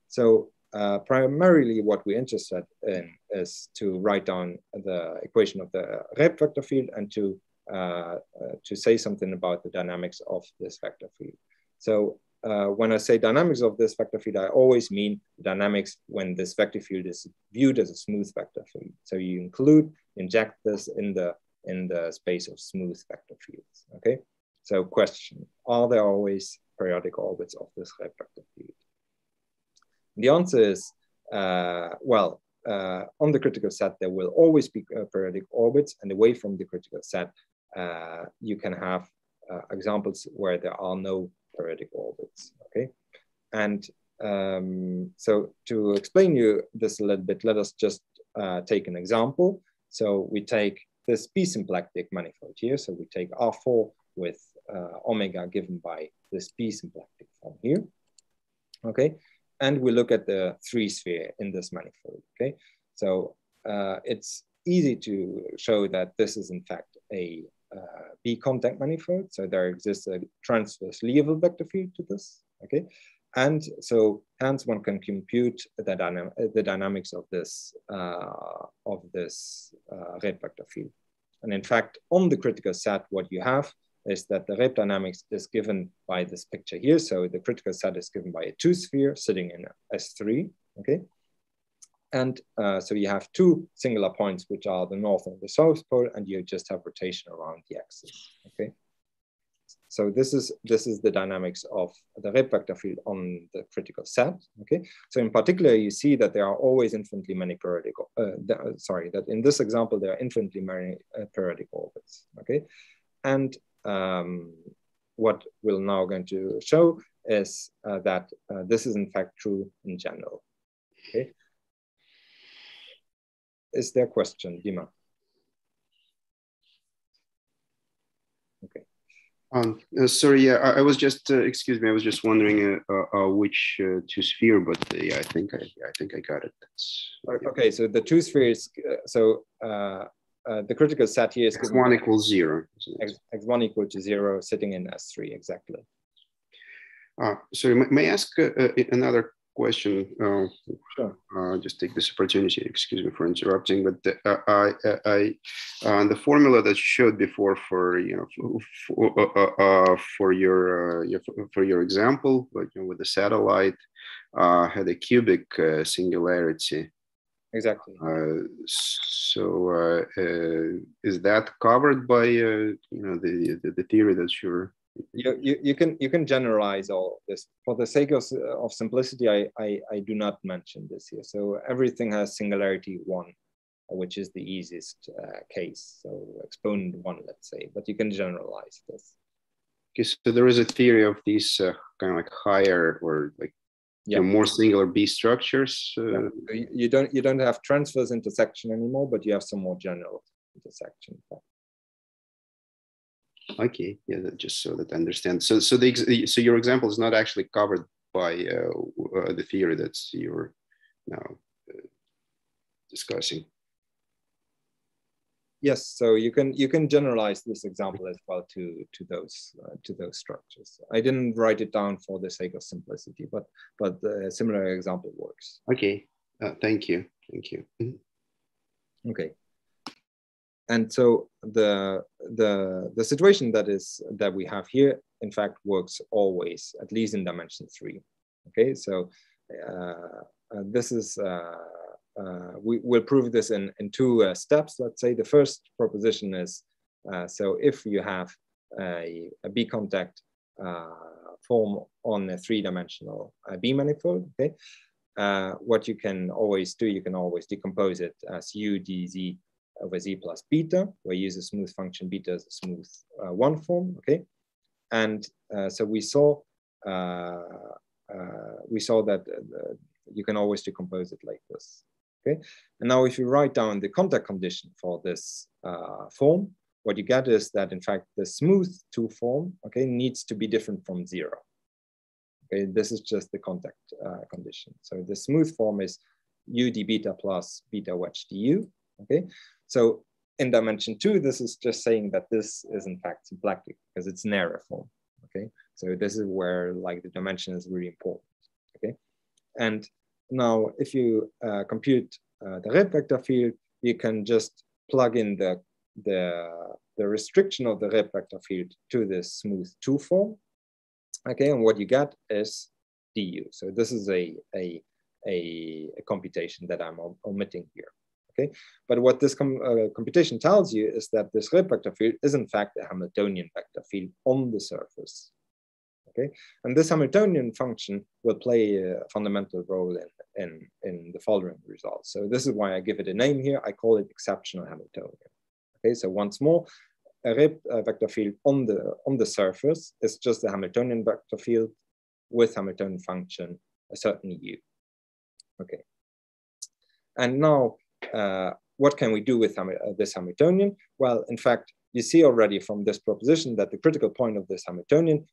so uh, primarily what we're interested in is to write down the equation of the Reeb vector field and to uh, uh, to say something about the dynamics of this vector field. So uh, when I say dynamics of this vector field, I always mean dynamics when this vector field is viewed as a smooth vector field. So you include, inject this in the, in the space of smooth vector fields, okay? So question, are there always periodic orbits of this vector field? The answer is, uh, well, uh, on the critical set, there will always be uh, periodic orbits and away from the critical set, uh, you can have uh, examples where there are no periodic orbits, okay? And um, so to explain you this a little bit, let us just uh, take an example. So we take this b-symplectic manifold here. So we take R4 with uh, omega given by this b-symplectic form here, okay? And we look at the three sphere in this manifold, okay? So uh, it's easy to show that this is in fact a B contact manifold. So there exists a transverse Liouville vector field to this, okay? And so hence one can compute the, dynam the dynamics of this, uh, of this uh, Reeb vector field. And in fact, on the critical set, what you have is that the Reeb dynamics is given by this picture here. So the critical set is given by a two sphere sitting in S3, okay? And uh, so you have two singular points, which are the north and the south pole, and you just have rotation around the axis, okay? So this is, this is the dynamics of the Reeb vector field on the critical set, okay? So in particular, you see that there are always infinitely many periodic, uh, the, sorry, that in this example, there are infinitely many uh, periodic orbits, okay? And um, what we're now going to show is uh, that uh, this is in fact true in general, okay? Is there question, Dima? Okay. Um, uh, sorry, yeah, I, I was just, uh, excuse me, I was just wondering uh, uh, uh which uh, two sphere, but yeah, I think I, I think I got it. That's, okay, so the two spheres, so the critical set here is x1 equals zero. X, x1 equal to zero, sitting in S3, exactly. Uh, sorry, may I ask another question. Uh, sure. Uh, just take this opportunity. Excuse me for interrupting, but uh, I, I, uh, the formula that you showed before for you know for, uh, uh, uh, for your, your, for your example, like you know, with the satellite, had a cubic singularity. Exactly. so is that covered by you know the, the the theory that you're you, you, you can you can generalize all this. For the sake of, of simplicity I, I i do not mention this here. So everything has singularity one which is the easiest uh, case. So exponent one let's say but you can generalize this. Okay so there is a theory of these uh, kind of like higher or like yeah. You know, more singular b structures uh... yeah. you don't you don't have transverse intersection anymore but you have some more general intersection Okay, yeah, just so that I understand. So, so the so your example is not actually covered by uh, uh, the theory that you're now uh, discussing. Yes, so you can you can generalize this example as well to to those uh, to those structures. I didn't write it down for the sake of simplicity, but but a similar example works. Okay, uh, thank you, thank you. Okay and so the the the situation that is that we have here in fact works always at least in dimension three. Okay so uh, uh, this is uh, uh we will prove this in in two uh, steps. Let's say the first proposition is uh, so if you have a, a b contact form on a three-dimensional b manifold okay what you can always do you can always decompose it as u dz over z plus beta, where you use a smooth function beta as a smooth uh, one form, okay? And uh, so we saw uh, uh we saw that uh, you can always decompose it like this, okay? And now if you write down the contact condition for this uh, form, what you get is that in fact the smooth two form, okay, needs to be different from zero. Okay, this is just the contact condition. So the smooth form is u d beta plus beta wedge du, okay? So in dimension two, this is just saying that this is in fact symplectic because it's narrow form, okay? So this is where like the dimension is really important, okay? And now if you uh, compute uh, the Reeb vector field, you can just plug in the, the, the restriction of the Reeb vector field to this smooth two form, okay? And what you get is du. So this is a, a, a, a computation that I'm omitting here. Okay, but what this com uh, computation tells you is that this Reeb vector field is in fact a Hamiltonian vector field on the surface. Okay, and this Hamiltonian function will play a fundamental role in, in, in the following results. So this is why I give it a name here. I call it exceptional Hamiltonian. Okay, so once more, a Reeb uh, vector field on the on the surface is just a Hamiltonian vector field with Hamiltonian function a certain u. Okay, and now what can we do with uh, this Hamiltonian? Well, in fact, you see already from this proposition that the critical point of this Hamiltonian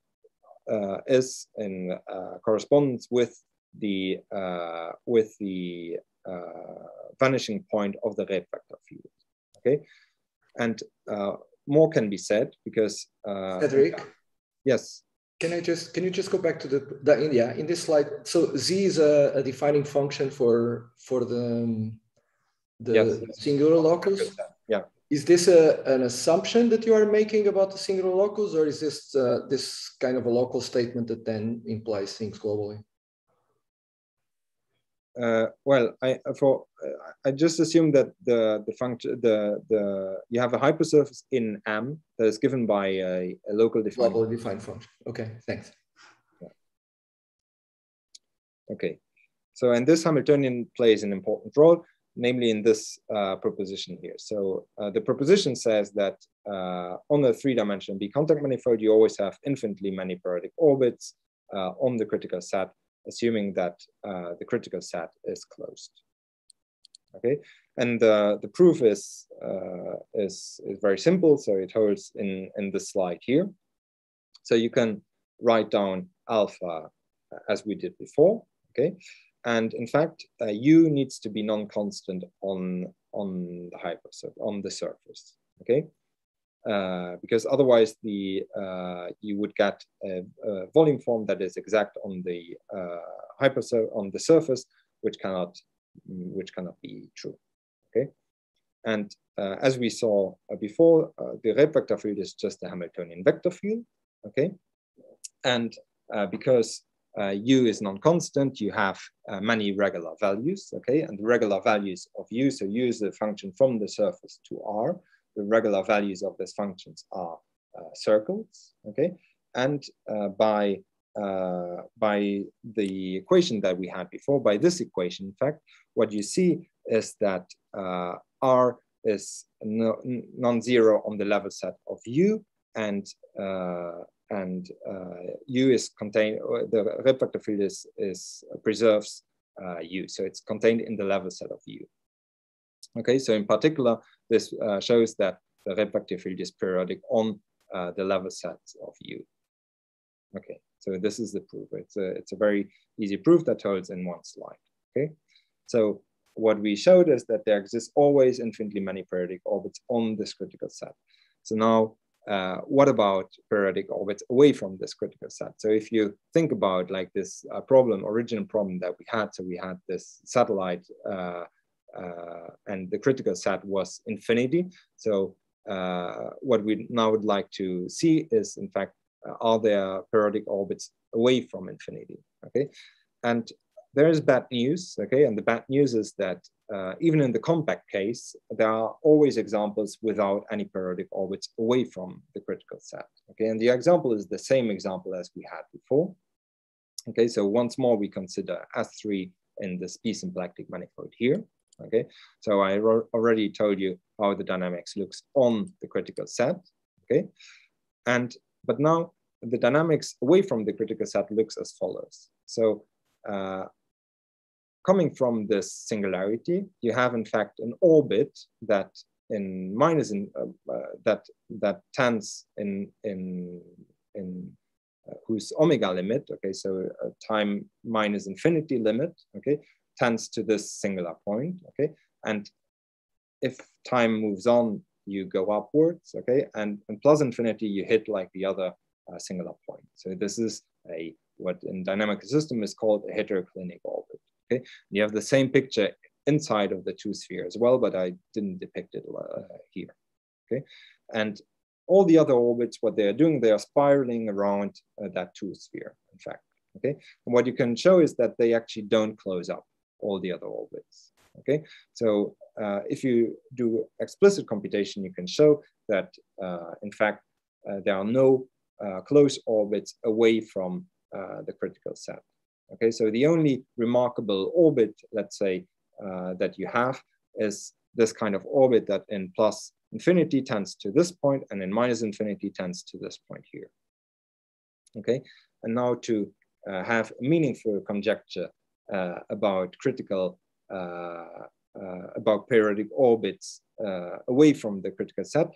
uh, is in uh, correspondence with the uh, with the uh, vanishing point of the Reeb vector field. Okay, and more can be said because Cedric. Yes. Can I just can you just go back to the, the yeah in this slide? So z is a, a defining function for for the um, the yes. singular locus? Yeah. Is this a, an assumption that you are making about the singular locus, or is this uh, this kind of a local statement that then implies things globally? Uh, well, I for I just assume that the the function the the you have a hypersurface in M that is given by a, a local defined defined function. Okay, thanks. Yeah. Okay, so and this Hamiltonian plays an important role namely in this uh, proposition here. So uh, the proposition says that uh, on the three-dimensional B contact manifold, you always have infinitely many periodic orbits uh, on the critical set, assuming that uh, the critical set is closed. Okay, and uh, the proof is, is, is very simple. So it holds in, in this slide here. So you can write down alpha as we did before, okay? And in fact, uh, u needs to be non-constant on, on the hyper, on the surface, okay? Uh, because otherwise the uh, you would get a, a, volume form that is exact on the uh, on the surface, which cannot which cannot be true. Okay, and uh, as we saw uh, before, the Reeb vector field is just a Hamiltonian vector field. Okay, and because u is non-constant, you have many regular values. Okay, and the regular values of u, so u is a function from the surface to r the regular values of these functions are uh, circles, okay? And uh, by, uh, by the equation that we had before, by this equation, in fact, what you see is that uh, R is no, non-zero on the level set of U and uh, and uh, U is contained, the Reeb vector field is, is preserves U. So it's contained in the level set of U. Okay, so in particular, this uh, shows that the vector field is periodic on uh, the level sets of U. Okay, so this is the proof. It's a, it's a very easy proof that holds in one slide. Okay, so what we showed is that there exists always infinitely many periodic orbits on this critical set. So now, uh, what about periodic orbits away from this critical set? So if you think about like this uh, problem, original problem that we had, so we had this satellite uh, uh, and the critical set was infinity. So uh, what we now would like to see is, in fact, are there periodic orbits away from infinity? Okay, and there is bad news. Okay, and the bad news is that uh, even in the compact case, there are always examples without any periodic orbits away from the critical set. Okay, and the example is the same example as we had before. Okay, so once more we consider S3 in this b-symplectic manifold here. Okay, so I already told you how the dynamics looks on the critical set. Okay, and but now the dynamics away from the critical set looks as follows. So uh, coming from this singularity, you have in fact an orbit that in minus in uh, uh, that that tends in in in uh, whose omega limit, okay, so time minus infinity limit, okay, tends to this singular point, okay? And if time moves on, you go upwards, okay? And, and plus infinity, you hit like the other uh, singular point. So this is a, what in dynamic system is called a heteroclinic orbit, okay? You have the same picture inside of the two sphere as well, but I didn't depict it uh, here, okay? And all the other orbits, what they're doing, they are spiraling around uh, that two sphere, in fact, okay? And what you can show is that they actually don't close up all the other orbits. Okay, so uh, if you do explicit computation, you can show that uh, in fact uh, there are no uh, close orbits away from the critical set. Okay, so the only remarkable orbit, let's say, uh, that you have is this kind of orbit that in plus infinity tends to this point and in minus infinity tends to this point here. Okay, and now to have a meaningful conjecture uh, about critical, uh, uh, about periodic orbits away from the critical set,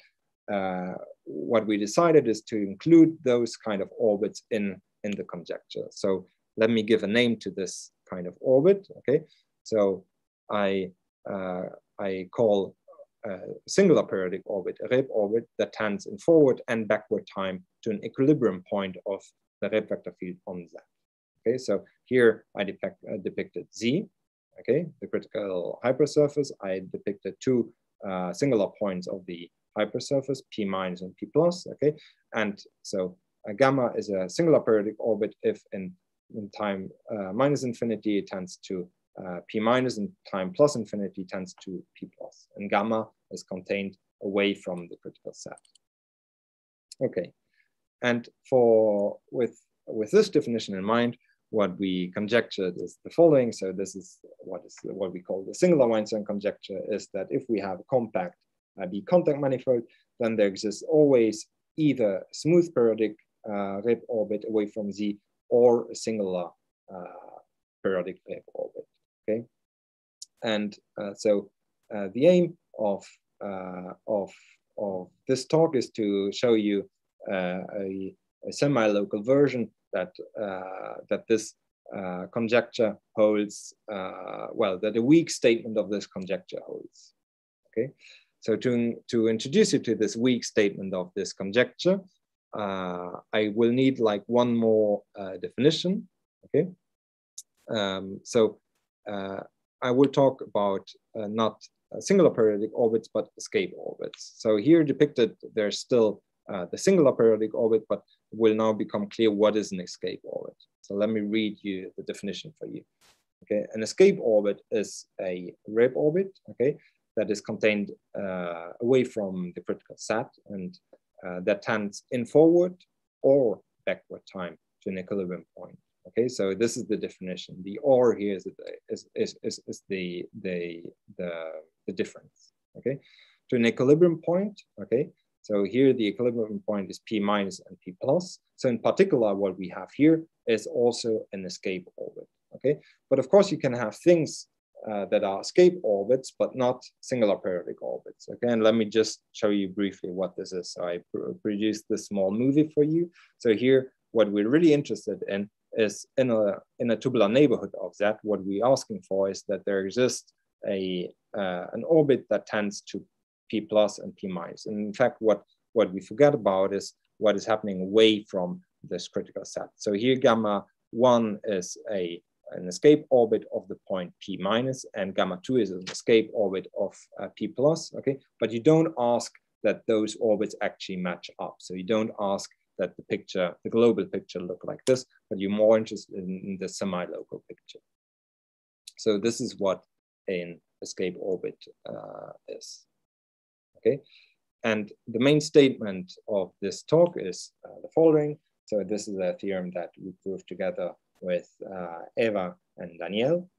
what we decided is to include those kind of orbits in, in the conjecture. So let me give a name to this kind of orbit, okay? So I, uh, I call a singular periodic orbit, a Reeb orbit that tends in forward and backward time to an equilibrium point of the Reeb vector field on Z. Okay, so here I depict, uh, depicted Z, okay, the critical hypersurface. I depicted two uh, singular points of the hypersurface, P minus and P plus, okay? And so uh, gamma is a singular periodic orbit if in, in time uh, minus infinity it tends to uh, P minus and time plus infinity tends to P plus. And gamma is contained away from the critical set. Okay, and for with, with this definition in mind, what we conjectured is the following. So this is what is what we call the singular Weinstein conjecture is that if we have a compact uh, B contact manifold, then there exists always either smooth periodic uh, Reeb orbit away from Z or a singular uh, periodic Reeb orbit, okay? And uh, so uh, the aim of, of, of this talk is to show you a a semi-local version that, that this uh, conjecture holds, uh, well, that a weak statement of this conjecture holds, okay? So to, to introduce you to this weak statement of this conjecture, uh, I will need like one more uh, definition, okay? Um, so uh, I will talk about uh, not singular periodic orbits, but escape orbits. So here depicted, there's still uh, the singular periodic orbit, but will now become clear what is an escape orbit. So let me read you the definition for you. Okay, an escape orbit is a Reeb orbit, okay, that is contained uh, away from the critical set and Uh, that tends in forward or backward time to an equilibrium point. Okay, so this is the definition. The or here is, is, is, is, is the, the, the, the difference, okay? To an equilibrium point, okay? So here the equilibrium point is P minus and P plus. So in particular, what we have here is also an escape orbit, okay? But of course you can have things uh, that are escape orbits, but not singular periodic orbits. Okay, and let me just show you briefly what this is. So I pr produced this small movie for you. So here, what we're really interested in is in a, in a tubular neighborhood of that, what we're asking for is that there exists a, uh, an orbit that tends to P plus and P minus. And in fact, what, what we forget about is what is happening away from this critical set. So here gamma one is a an escape orbit of the point P minus and gamma 2 is an escape orbit of uh, P plus, okay? But you don't ask that those orbits actually match up. So you don't ask that the picture, the global picture look like this, but you're more interested in, the semi-local picture. So this is what an escape orbit uh, is, okay? And the main statement of this talk is uh, the following. So this is a theorem that we proved together with uh, Eva and Daniel.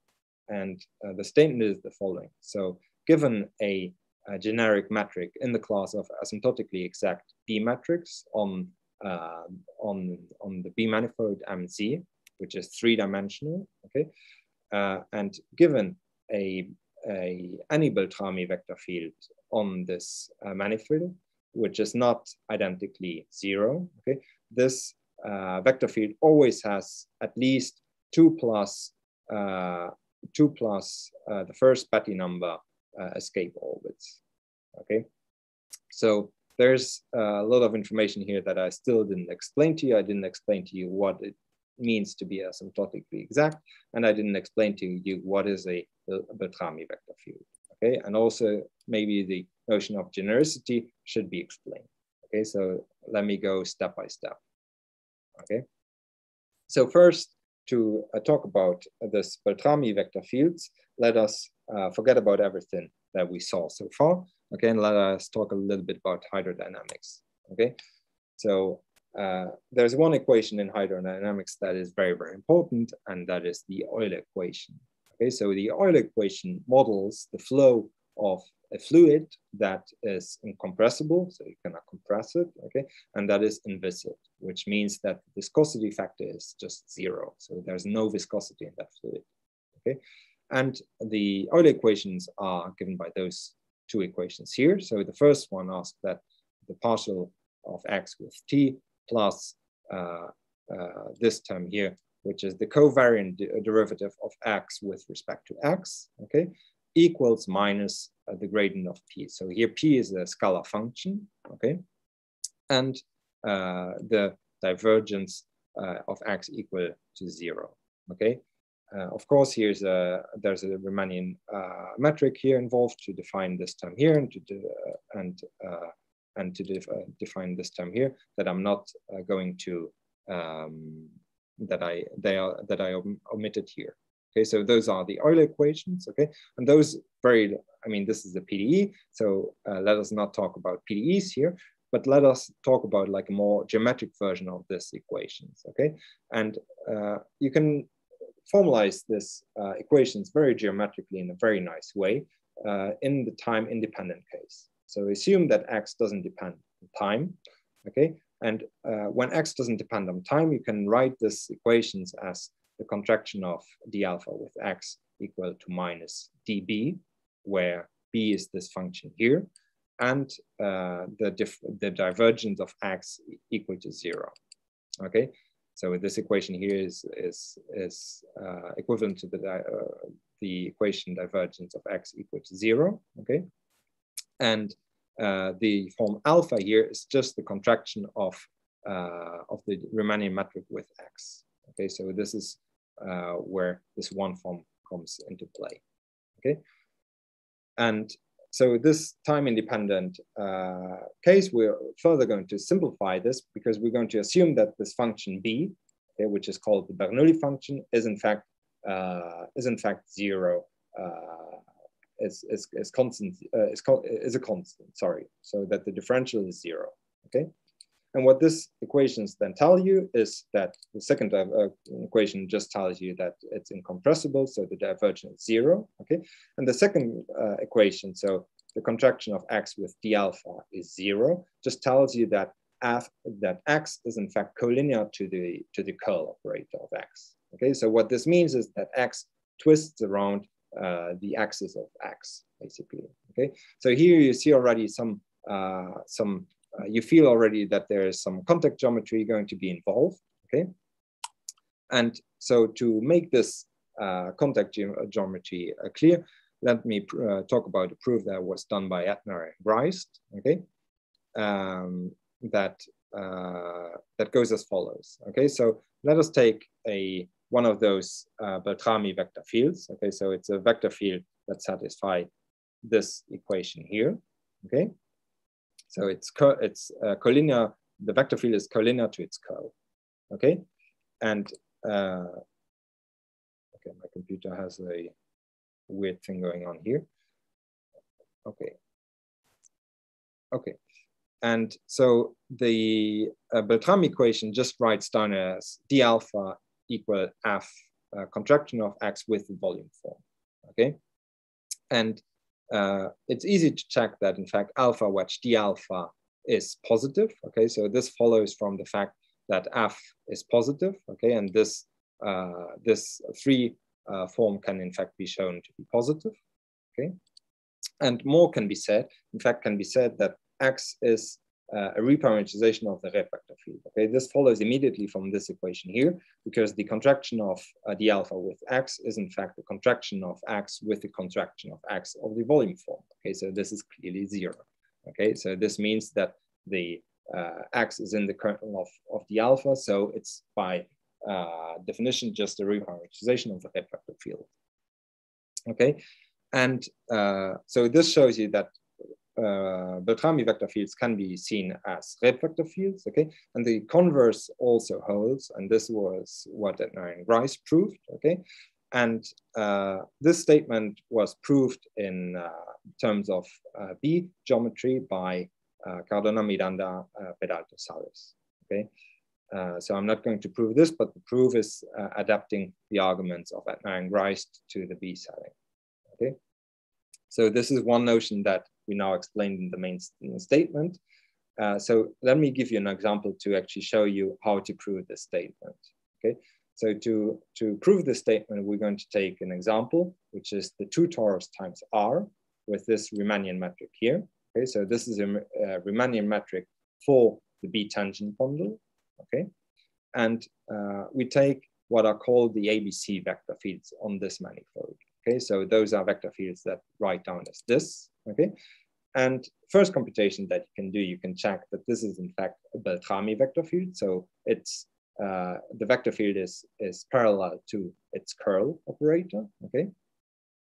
And uh, the statement is the following. So given a, a, generic metric in the class of asymptotically exact B metrics on, uh, on, on the B manifold MC, which is three dimensional, okay? And given a, a any Beltrami vector field on this uh, manifold, which is not identically zero, okay? This uh, vector field always has at least two plus uh, two plus uh, the first Betti number uh, escape orbits. Okay, so there's a lot of information here that I still didn't explain to you. I didn't explain to you what it means to be asymptotically exact, and I didn't explain to you what is a, a Beltrami vector field. Okay, and also maybe the notion of genericity should be explained. Okay, so let me go step by step okay? So first, to uh, talk about this Beltrami vector fields, let us uh, forget about everything that we saw so far, okay? And let us talk a little bit about hydrodynamics, okay? So uh, there's one equation in hydrodynamics that is very, very important, and that is the Euler equation. Okay, so the Euler equation models the flow of a fluid that is incompressible, so you cannot compress it, okay, and that is inviscid, which means that the viscosity factor is just zero. So there's no viscosity in that fluid, okay? And the Euler equations are given by those two equations here. So the first one asks that the partial of x with t plus uh, uh, this term here, which is the covariant de derivative of x with respect to x, okay, equals minus uh, the gradient of p. So here p is a scalar function, okay? And uh, the divergence uh, of x equal to zero, okay? Uh, of course, here's a, there's a Riemannian uh, metric here involved to define this term here and to, do, and, and to def define this term here that I'm not going to um, that I they are that I omitted here. Okay, so those are the Euler equations, okay? And those very, I mean, this is the PDE, so uh, let us not talk about PDEs here, but let us talk about like a more geometric version of this equations, okay? And uh, you can formalize this uh, equations very geometrically in a very nice way uh, in the time independent case. So assume that X doesn't depend on time, okay? And uh, when X doesn't depend on time, you can write this equations as the contraction of d alpha with x equal to minus db, where b is this function here, and uh, the, the divergence of x equal to zero. Okay, so this equation here is, is, is uh, equivalent to the, uh, the equation divergence of x equal to zero, okay? And uh, the form alpha here is just the contraction of, uh, of the Riemannian metric with x, okay? So this is uh, where this one form comes into play, okay? And so this time independent uh, case, we're further going to simplify this because we're going to assume that this function b, okay, which is called the Bernoulli function, is in fact uh, is in fact zero, uh, is, is, is constant, uh, is, is a constant, sorry, so that the differential is zero, okay? And what this equations then tell you is that the second uh, equation just tells you that it's incompressible, so the divergence is zero, okay? And the second uh, equation, so the contraction of x with d alpha is zero, just tells you that f, that x is in fact collinear to the, to the curl operator of x, okay? So what this means is that x twists around uh, the axis of x, basically, okay? So here you see already some, uh, some uh, you feel already that there is some contact geometry going to be involved, okay? And so to make this uh, contact ge geometry uh, clear, let me uh, talk about a proof that was done by Etnyre and Ghrist, okay? Um, that, uh, that goes as follows, okay? So let us take a one of those uh, Beltrami vector fields, okay? So it's a vector field that satisfies this equation here, okay? So it's it's uh, collinear. The vector field is collinear to its curl. Okay, and uh, okay, my computer has a weird thing going on here. Okay. Okay. And so the uh, Beltrami equation just writes down as d alpha equal f uh, contraction of x with the volume form. Okay. And uh, it's easy to check that in fact alpha wedge d alpha is positive. Okay, so this follows from the fact that f is positive. Okay, and this uh, this free uh, form can in fact be shown to be positive. Okay, and more can be said. In fact, can be said that x is uh, a reparameterization of the Reeb vector field. Okay, this follows immediately from this equation here, because the contraction of uh, the alpha with x is in fact the contraction of x with the contraction of x of the volume form. Okay, so this is clearly zero. Okay, so this means that the uh, x is in the kernel of, of the alpha, so it's by uh, definition just a reparameterization of the Reeb vector field. Okay, and uh, so this shows you that uh, Beltrami vector fields can be seen as Reeb vector fields, okay? And the converse also holds, and this was what Etnyre and Ghrist proved, okay? And uh, this statement was proved in uh, terms of uh, B geometry by uh, Cardona, Miranda, uh, Peralta, Salas, okay? Uh, so I'm not going to prove this, but the proof is adapting the arguments of Etnyre and Ghrist to the B setting, okay? So this is one notion that we now explained in the main statement. Uh, so let me give you an example to actually show you how to prove this statement. Okay, so to, to prove this statement, we're going to take an example, which is the two torus times R with this Riemannian metric here. Okay, so this is a, a Riemannian metric for the B tangent bundle. Okay, and uh, we take what are called the ABC vector fields on this manifold. Okay, so those are vector fields that write down as this. Okay, and first computation that you can do, you can check that this is in fact a Beltrami vector field. So it's uh, the vector field is is parallel to its curl operator. Okay,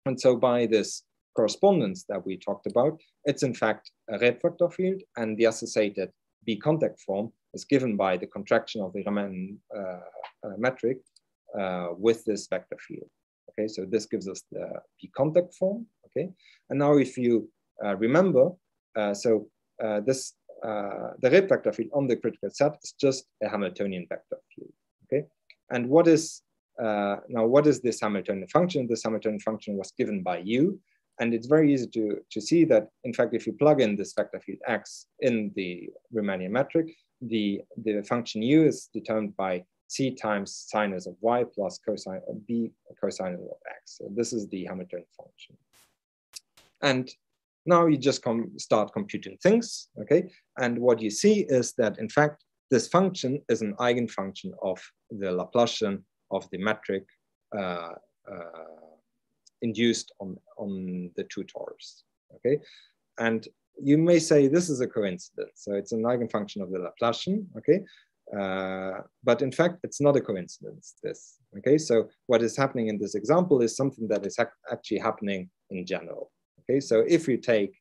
and so by this correspondence that we talked about, it's in fact a Reeb vector field, and the associated B contact form is given by the contraction of the Riemann uh, uh, metric uh, with this vector field. Okay, so this gives us the B contact form. Okay, and now if you uh, remember, uh, so uh, this uh, the Reeb vector field on the critical set is just a Hamiltonian vector field. Okay, and what is uh, now what is this Hamiltonian function? This Hamiltonian function was given by you, and it's very easy to to see that in fact if you plug in this vector field x in the Riemannian metric, the the function u is determined by c times sinus of y plus cosine of b cosine of x. So this is the Hamiltonian function. And now you just com start computing things, okay? And what you see is that in fact, this function is an eigenfunction of the Laplacian of the metric uh, uh, induced on, on the two torus, okay? And you may say this is a coincidence. So it's an eigenfunction of the Laplacian, okay? Uh, but in fact, it's not a coincidence, this, okay? So what is happening in this example is something that is actually happening in general, okay? So if you take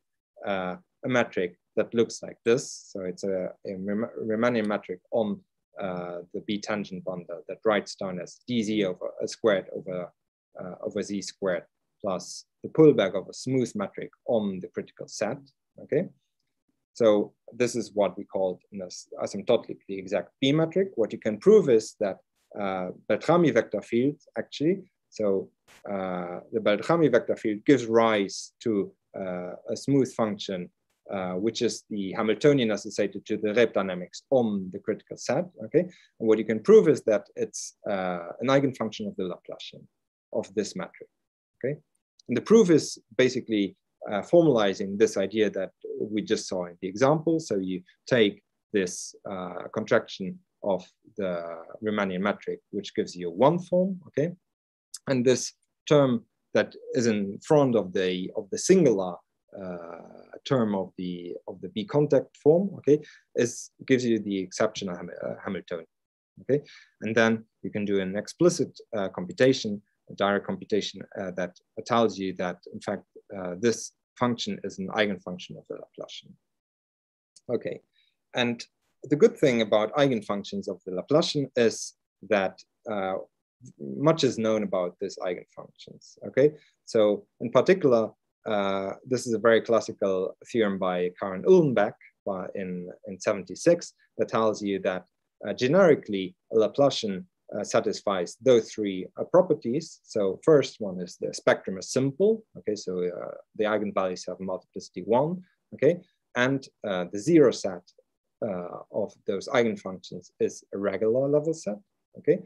uh, a metric that looks like this, so it's a, a Riemannian metric on uh, the B tangent bundle that writes down as dz over a squared over, uh, over z squared plus the pullback of a smooth metric on the critical set, okay? So this is what we call in asymptotically the exact B metric. What you can prove is that uh, Beltrami vector field actually, so uh, the Beltrami vector field gives rise to uh, a smooth function, uh, which is the Hamiltonian associated to the Reeb dynamics on the critical set, okay? And what you can prove is that it's uh, an eigenfunction of the Laplacian of this metric, okay? And the proof is basically uh, formalizing this idea that we just saw in the example. So you take this uh, contraction of the Riemannian metric, which gives you one form, okay? And this term that is in front of the of the singular uh, term of the of the B contact form, okay, is gives you the exceptional Ham uh, Hamiltonian, okay? And then you can do an explicit uh, computation a direct computation uh, that tells you that, in fact, uh, this function is an eigenfunction of the Laplacian. Okay, and the good thing about eigenfunctions of the Laplacian is that uh, much is known about these eigenfunctions. Okay, so in particular, uh, this is a very classical theorem by Karin Uhlenbeck in, in 76 that tells you that uh, generically a Laplacian uh, satisfies those three uh, properties. So first one is the spectrum is simple. Okay, so uh, the eigenvalues have multiplicity one. Okay, and uh, the zero set uh, of those eigenfunctions is a regular level set. Okay,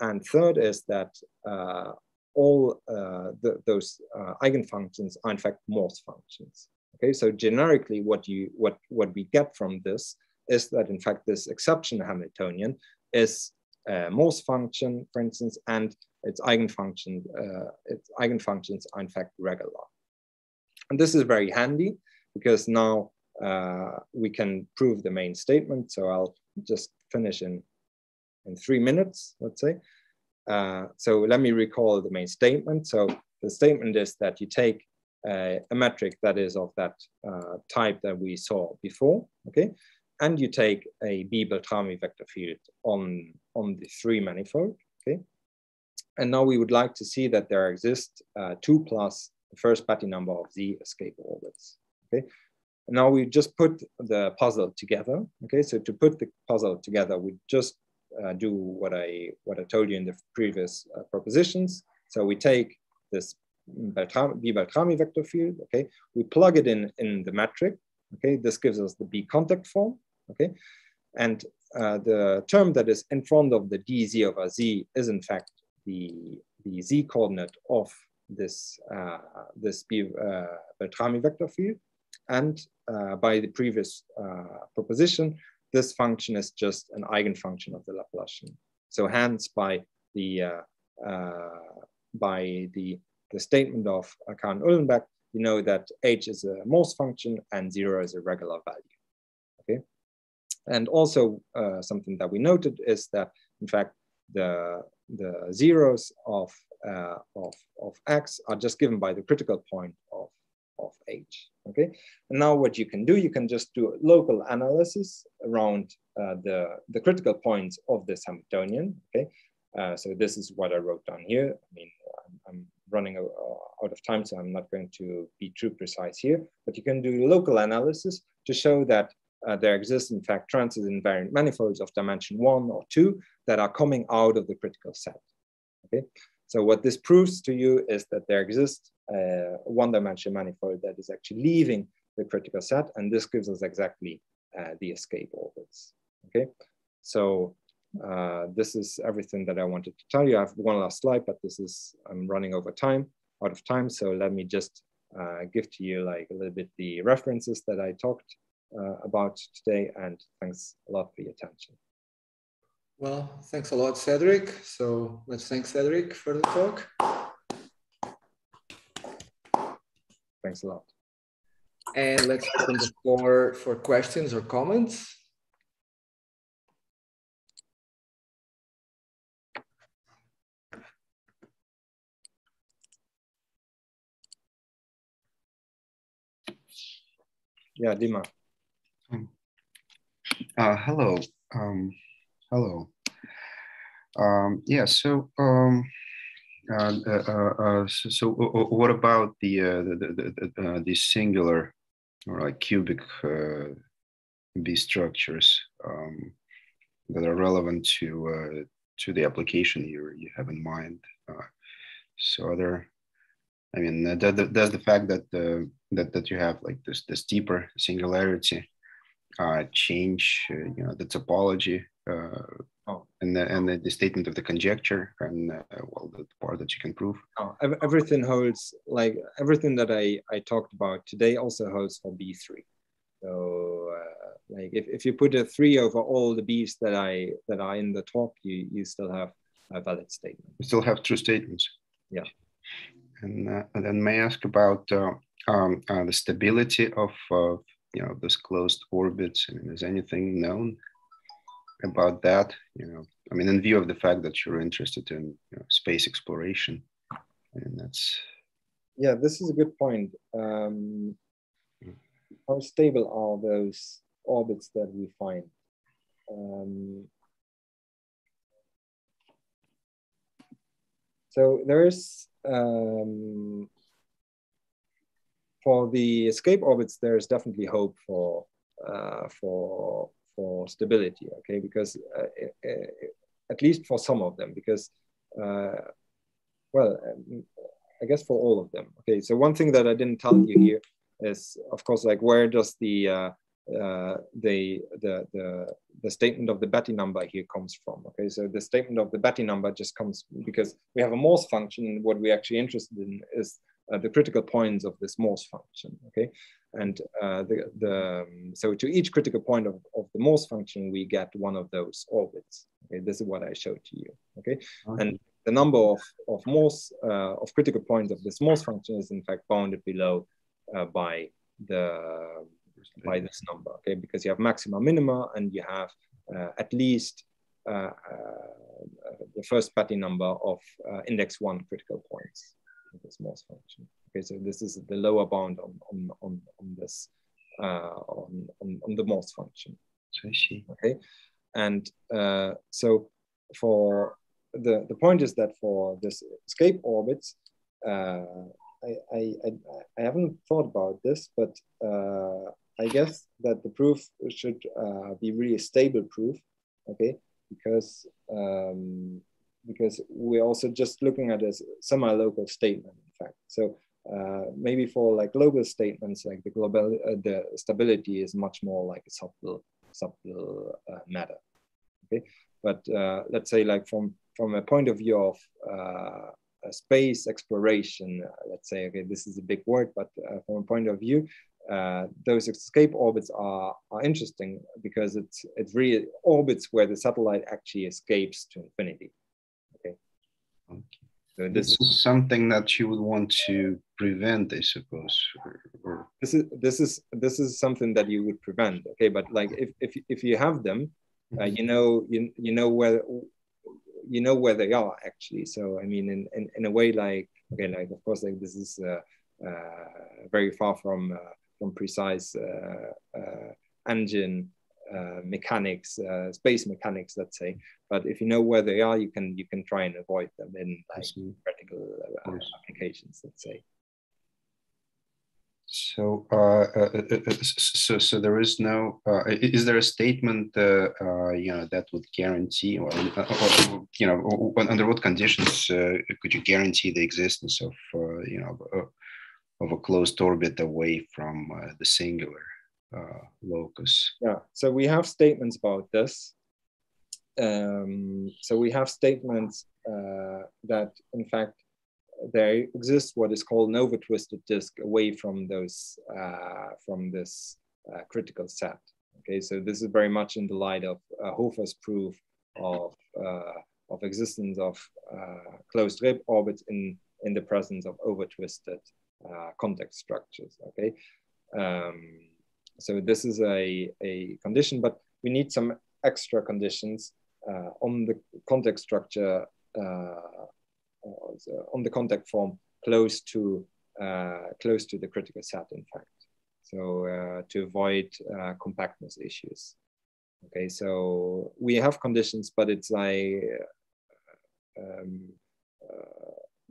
and third is that uh, all the, those eigenfunctions are in fact Morse functions. Okay, so generically, what you what what we get from this is that in fact this exception Hamiltonian is uh, Morse function, for instance, and its eigenfunction, uh, its eigenfunctions are in fact regular. And this is very handy because now uh, we can prove the main statement. So I'll just finish in, in three minutes, let's say. Uh, so let me recall the main statement. So the statement is that you take uh, a metric that is of that uh, type that we saw before, okay? And you take a B Beltrami vector field on, on the three manifold, okay? And now we would like to see that there exist uh, two plus the first Betti number of Z escape orbits, okay? And now we just put the puzzle together, okay? So to put the puzzle together, we just uh, do what I, what I told you in the previous uh, propositions. So we take this B Beltrami vector field, okay? We plug it in in the metric, okay? This gives us the B contact form, okay? And uh, the term that is in front of the dz over z is in fact the, the z coordinate of this, uh, this B, uh, Beltrami vector field. And uh, by the previous uh, proposition, this function is just an eigenfunction of the Laplacian. So hence by the, uh, by the, the statement of Karin Uhlenbeck, you know that h is a Morse function and zero is a regular value. And also uh, something that we noted is that, in fact, the, the zeros of, uh, of, of x are just given by the critical point of, of h, okay? And now what you can do, you can just do local analysis around uh, the, the critical points of this Hamiltonian, okay? Uh, so this is what I wrote down here. I mean, I'm, I'm running out of time, so I'm not going to be too precise here, but you can do local analysis to show that uh, there exist, in fact, transit invariant manifolds of dimension one or two that are coming out of the critical set. Okay, so what this proves to you is that there exists a one-dimensional manifold that is actually leaving the critical set, and this gives us exactly uh, the escape orbits. Okay, so uh, this is everything that I wanted to tell you. I have one last slide, but this is I'm running over time, out of time. So let me just uh, give to you like a little bit the references that I talked Uh, about today and thanks a lot for your attention. Well, thanks a lot, Cedric. So let's thank Cedric for the talk. Thanks a lot. And let's open the floor for questions or comments. Yeah, Dima. Uh, hello. Um, hello. Um, yeah. So, um, uh, uh, uh, so, so what about the uh, the the, the, uh, singular or like cubic uh, B structures um, that are relevant to uh, to the application you you have in mind? Uh, so, other, I mean, uh, that, that, that's the fact that the that that you have like this this deeper singularity uh, change, uh, you know, the topology, uh, oh. and the, and the, the, statement of the conjecture, and uh, well, the part that you can prove. Oh, everything holds like everything that I I talked about today also holds for B three. So uh, like if, if you put a three over all the B's that I that are in the top, you you still have a valid statement. You still have true statements. Yeah. And, uh, and then may I ask about uh, um, uh, the stability of you know those closed orbits I mean, is anything known about that you know? I mean in view of the fact that you're interested in you know, space exploration and that's yeah this is a good point. Um, how stable are those orbits that we find? Um, so there is um, for the escape orbits, there's definitely hope for uh, for for stability. Okay, because uh, at least for some of them, because uh, well, I guess for all of them. Okay, so one thing that I didn't tell you here is, of course, like where does the uh, uh, the, the, the, the statement of the Betti number here comes from. Okay, so the statement of the Betti number just comes because we have a Morse function. And what we're actually interested in is uh, the critical points of this Morse function, okay? And uh, the, the, so to each critical point of, of the Morse function, we get one of those orbits. Okay, this is what I showed to you, okay? okay. And the number of, of Morse, uh, of critical points of this Morse function is in fact bounded below uh, by the, by this number, okay? Because you have maxima, minima, and you have uh, at least uh, the first Betti number of index one critical points this Morse function. Okay, so this is the lower bound on on on, on this uh, on, on on the Morse function. So I see. Okay, and uh, so for the the point is that for this escape orbits, uh, I, I, I I haven't thought about this, but uh, I guess that the proof should uh, be really a stable proof. Okay, because um, because we're also just looking at a semi-local statement, in fact. So uh, maybe for like global statements, like the global, uh, the stability is much more like a subtle, subtle uh, matter. Okay, but uh, let's say like from from a point of view of uh, space exploration, uh, let's say okay, this is a big word, but from a point of view, those escape orbits are, are interesting because it's it's really orbits where the satellite actually escapes to infinity. So this is something that you would want to prevent, I suppose. Or, or... This is this is this is something that you would prevent. Okay, but like if if if you have them, uh, mm-hmm. you know you you know where you know where they are actually. So I mean, in in, in a way, like okay, like of course, like this is uh, uh, very far from uh, from precise uh, uh, engine mechanics, uh, space mechanics, let's say. But if you know where they are, you can you can try and avoid them in like, practical uh, applications, let's say. So, uh, uh, uh, so, so there is no. is there a statement, you know, that would guarantee, or, or you know, under what conditions could you guarantee the existence of, you know, of a closed orbit away from the singular? Uh, locus. Yeah, so we have statements about this. Um, so we have statements uh, that, in fact, there exists what is called an over-twisted disk away from those uh, from this uh, critical set. Okay, so this is very much in the light of uh, Hofer's proof of, uh, of existence of closed Reeb orbits in, in the presence of over-twisted contact structures, okay? Um, so this is a, a condition, but we need some extra conditions uh, on the contact structure, uh, on the contact form close to, uh, close to the critical set, in fact. So uh, to avoid uh, compactness issues. Okay, so we have conditions, but it's like, um,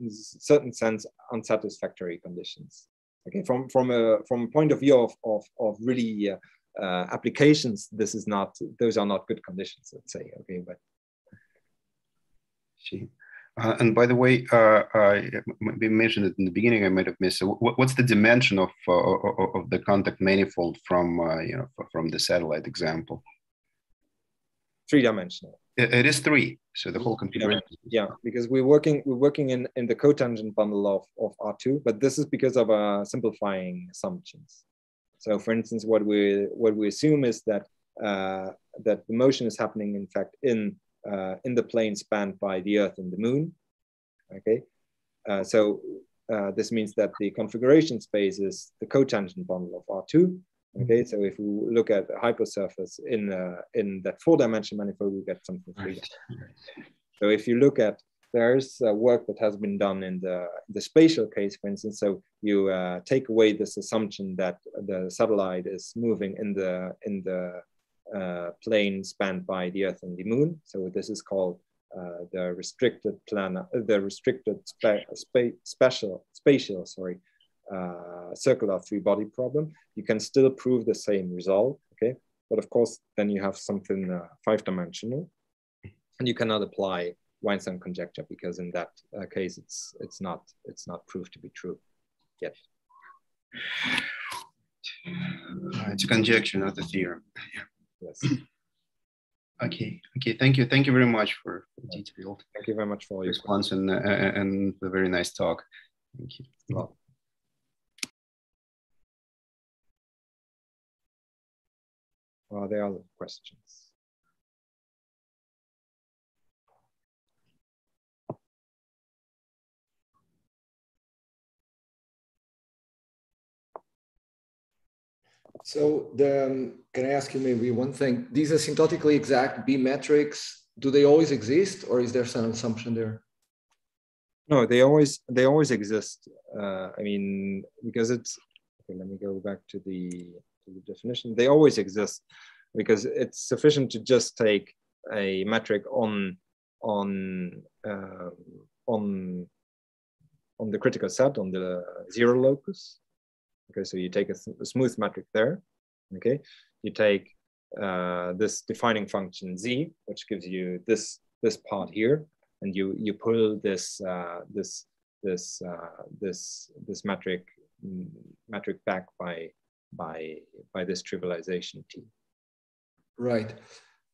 in certain sense, unsatisfactory conditions okay from from a from a point of view of of, of really uh, uh, applications this is not those are not good conditions let's say okay but see uh, and by the way, uh, I mentioned it in the beginning. I might have missed. So what's the dimension of uh, of the contact manifold from uh, you know from the satellite example? Three dimensional. It, is three. So the whole configuration. Yeah, because we're working we're working in in the cotangent bundle of of R2, but this is because of uh, simplifying assumptions. So, for instance, what we what we assume is that uh, that the motion is happening, in fact, in uh, in the plane spanned by the Earth and the Moon. Okay, uh, so uh, this means that the configuration space is the cotangent bundle of R2, Okay, so if we look at the hypersurface in uh, in that four-dimensional manifold, we get something three. So if you look at there's uh, work that has been done in the the spatial case, for instance. So you uh, take away this assumption that the satellite is moving in the in the uh, plane spanned by the Earth and the Moon. So this is called uh, the restricted plan, the restricted spa spa spatial spatial sorry uh, circular three body problem, you can still prove the same result, okay? But of course, then you have something uh, five dimensional and you cannot apply Weinstein conjecture because in that uh, case, it's, it's, not, it's not proved to be true yet. Uh, it's a conjecture, not a theorem. Yes. Okay. Okay. Thank you. Thank you very much for the detailed. Thank you very much for your response and, uh, and a very nice talk. Thank you. Well, Are there other questions? So the, um, can I ask you maybe one thing? These asymptotically exact B metrics, do they always exist or is there some assumption there? No, they always they always exist. Uh, I mean, because it's okay. Let me go back to the the definition, they always exist because it's sufficient to just take a metric on on uh, on on the critical set on the zero locus. Okay, so you take a, a smooth metric there. Okay, you take uh, this defining function z, which gives you this this part here, and you you pull this uh, this this uh, this this metric mm, metric back by by by this trivialization t. Right.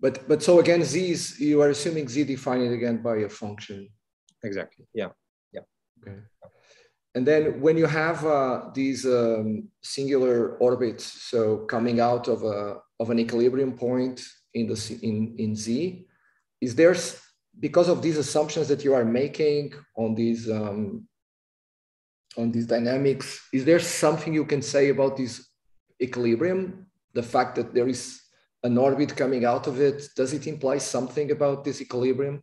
But but so again, z is you are assuming z defined again by a function. Exactly. Yeah. Yeah. Okay. And then when you have uh, these um, singular orbits, so coming out of a of an equilibrium point in the in in z, is there because of these assumptions that you are making on these um, on these dynamics, is there something you can say about these equilibrium, the fact that there is an orbit coming out of it, does it imply something about this equilibrium?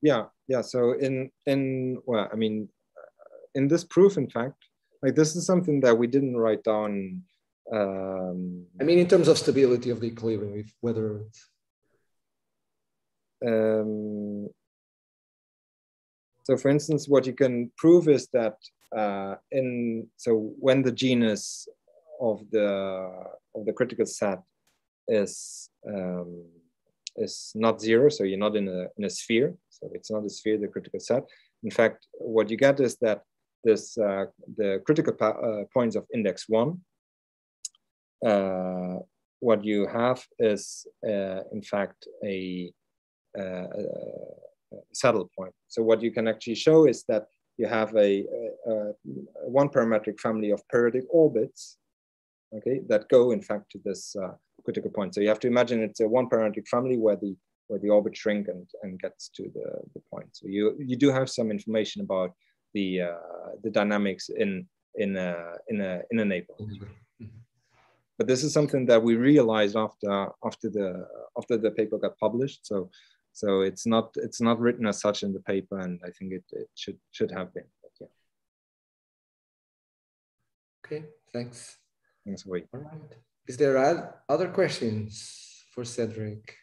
Yeah, yeah. So in in well, I mean, in this proof, in fact, like this is something that we didn't write down. Um, I mean, in terms of stability of the equilibrium, if whether it's um, so for instance, what you can prove is that uh, in so when the genus of the of the critical set is um, is not zero, so you're not in a in a sphere. So it's not a sphere, the critical set. In fact, what you get is that this uh, the critical uh, points of index one. Uh, what you have is, uh, in fact, a, uh, a, saddle point. So what you can actually show is that you have a, a, a one parametric family of periodic orbits okay, that go in fact to this uh, critical point. So you have to imagine it's a one parametric family where the where the orbit shrink and, and gets to the, the point. So you, you do have some information about the, uh, the dynamics in, in, a, in, a, in a neighborhood. Mm-hmm. But this is something that we realized after, after, the, after the paper got published. So, so it's not, it's not written as such in the paper and I think it, it should, should have been. But yeah. Okay, thanks. Thanks, Wei. All right. Is there other questions for Cedric?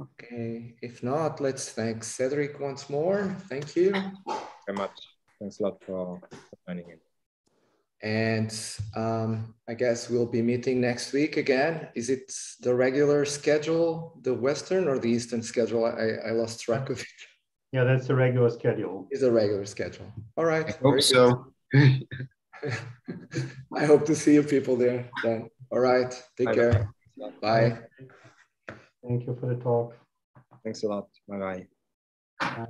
Okay, if not, let's thank Cedric once more. Thank you. Very much. Thanks a lot for, for joining in. And um, I guess we'll be meeting next week again. Is it the regular schedule, the Western or the Eastern schedule? I, I lost track of it. Yeah, that's the regular schedule. Is a regular schedule. All right. I hope so. I hope to see you people there then. All right. Take Bye care. Bye. Thank you for the talk. Thanks a lot. Bye-bye. Bye.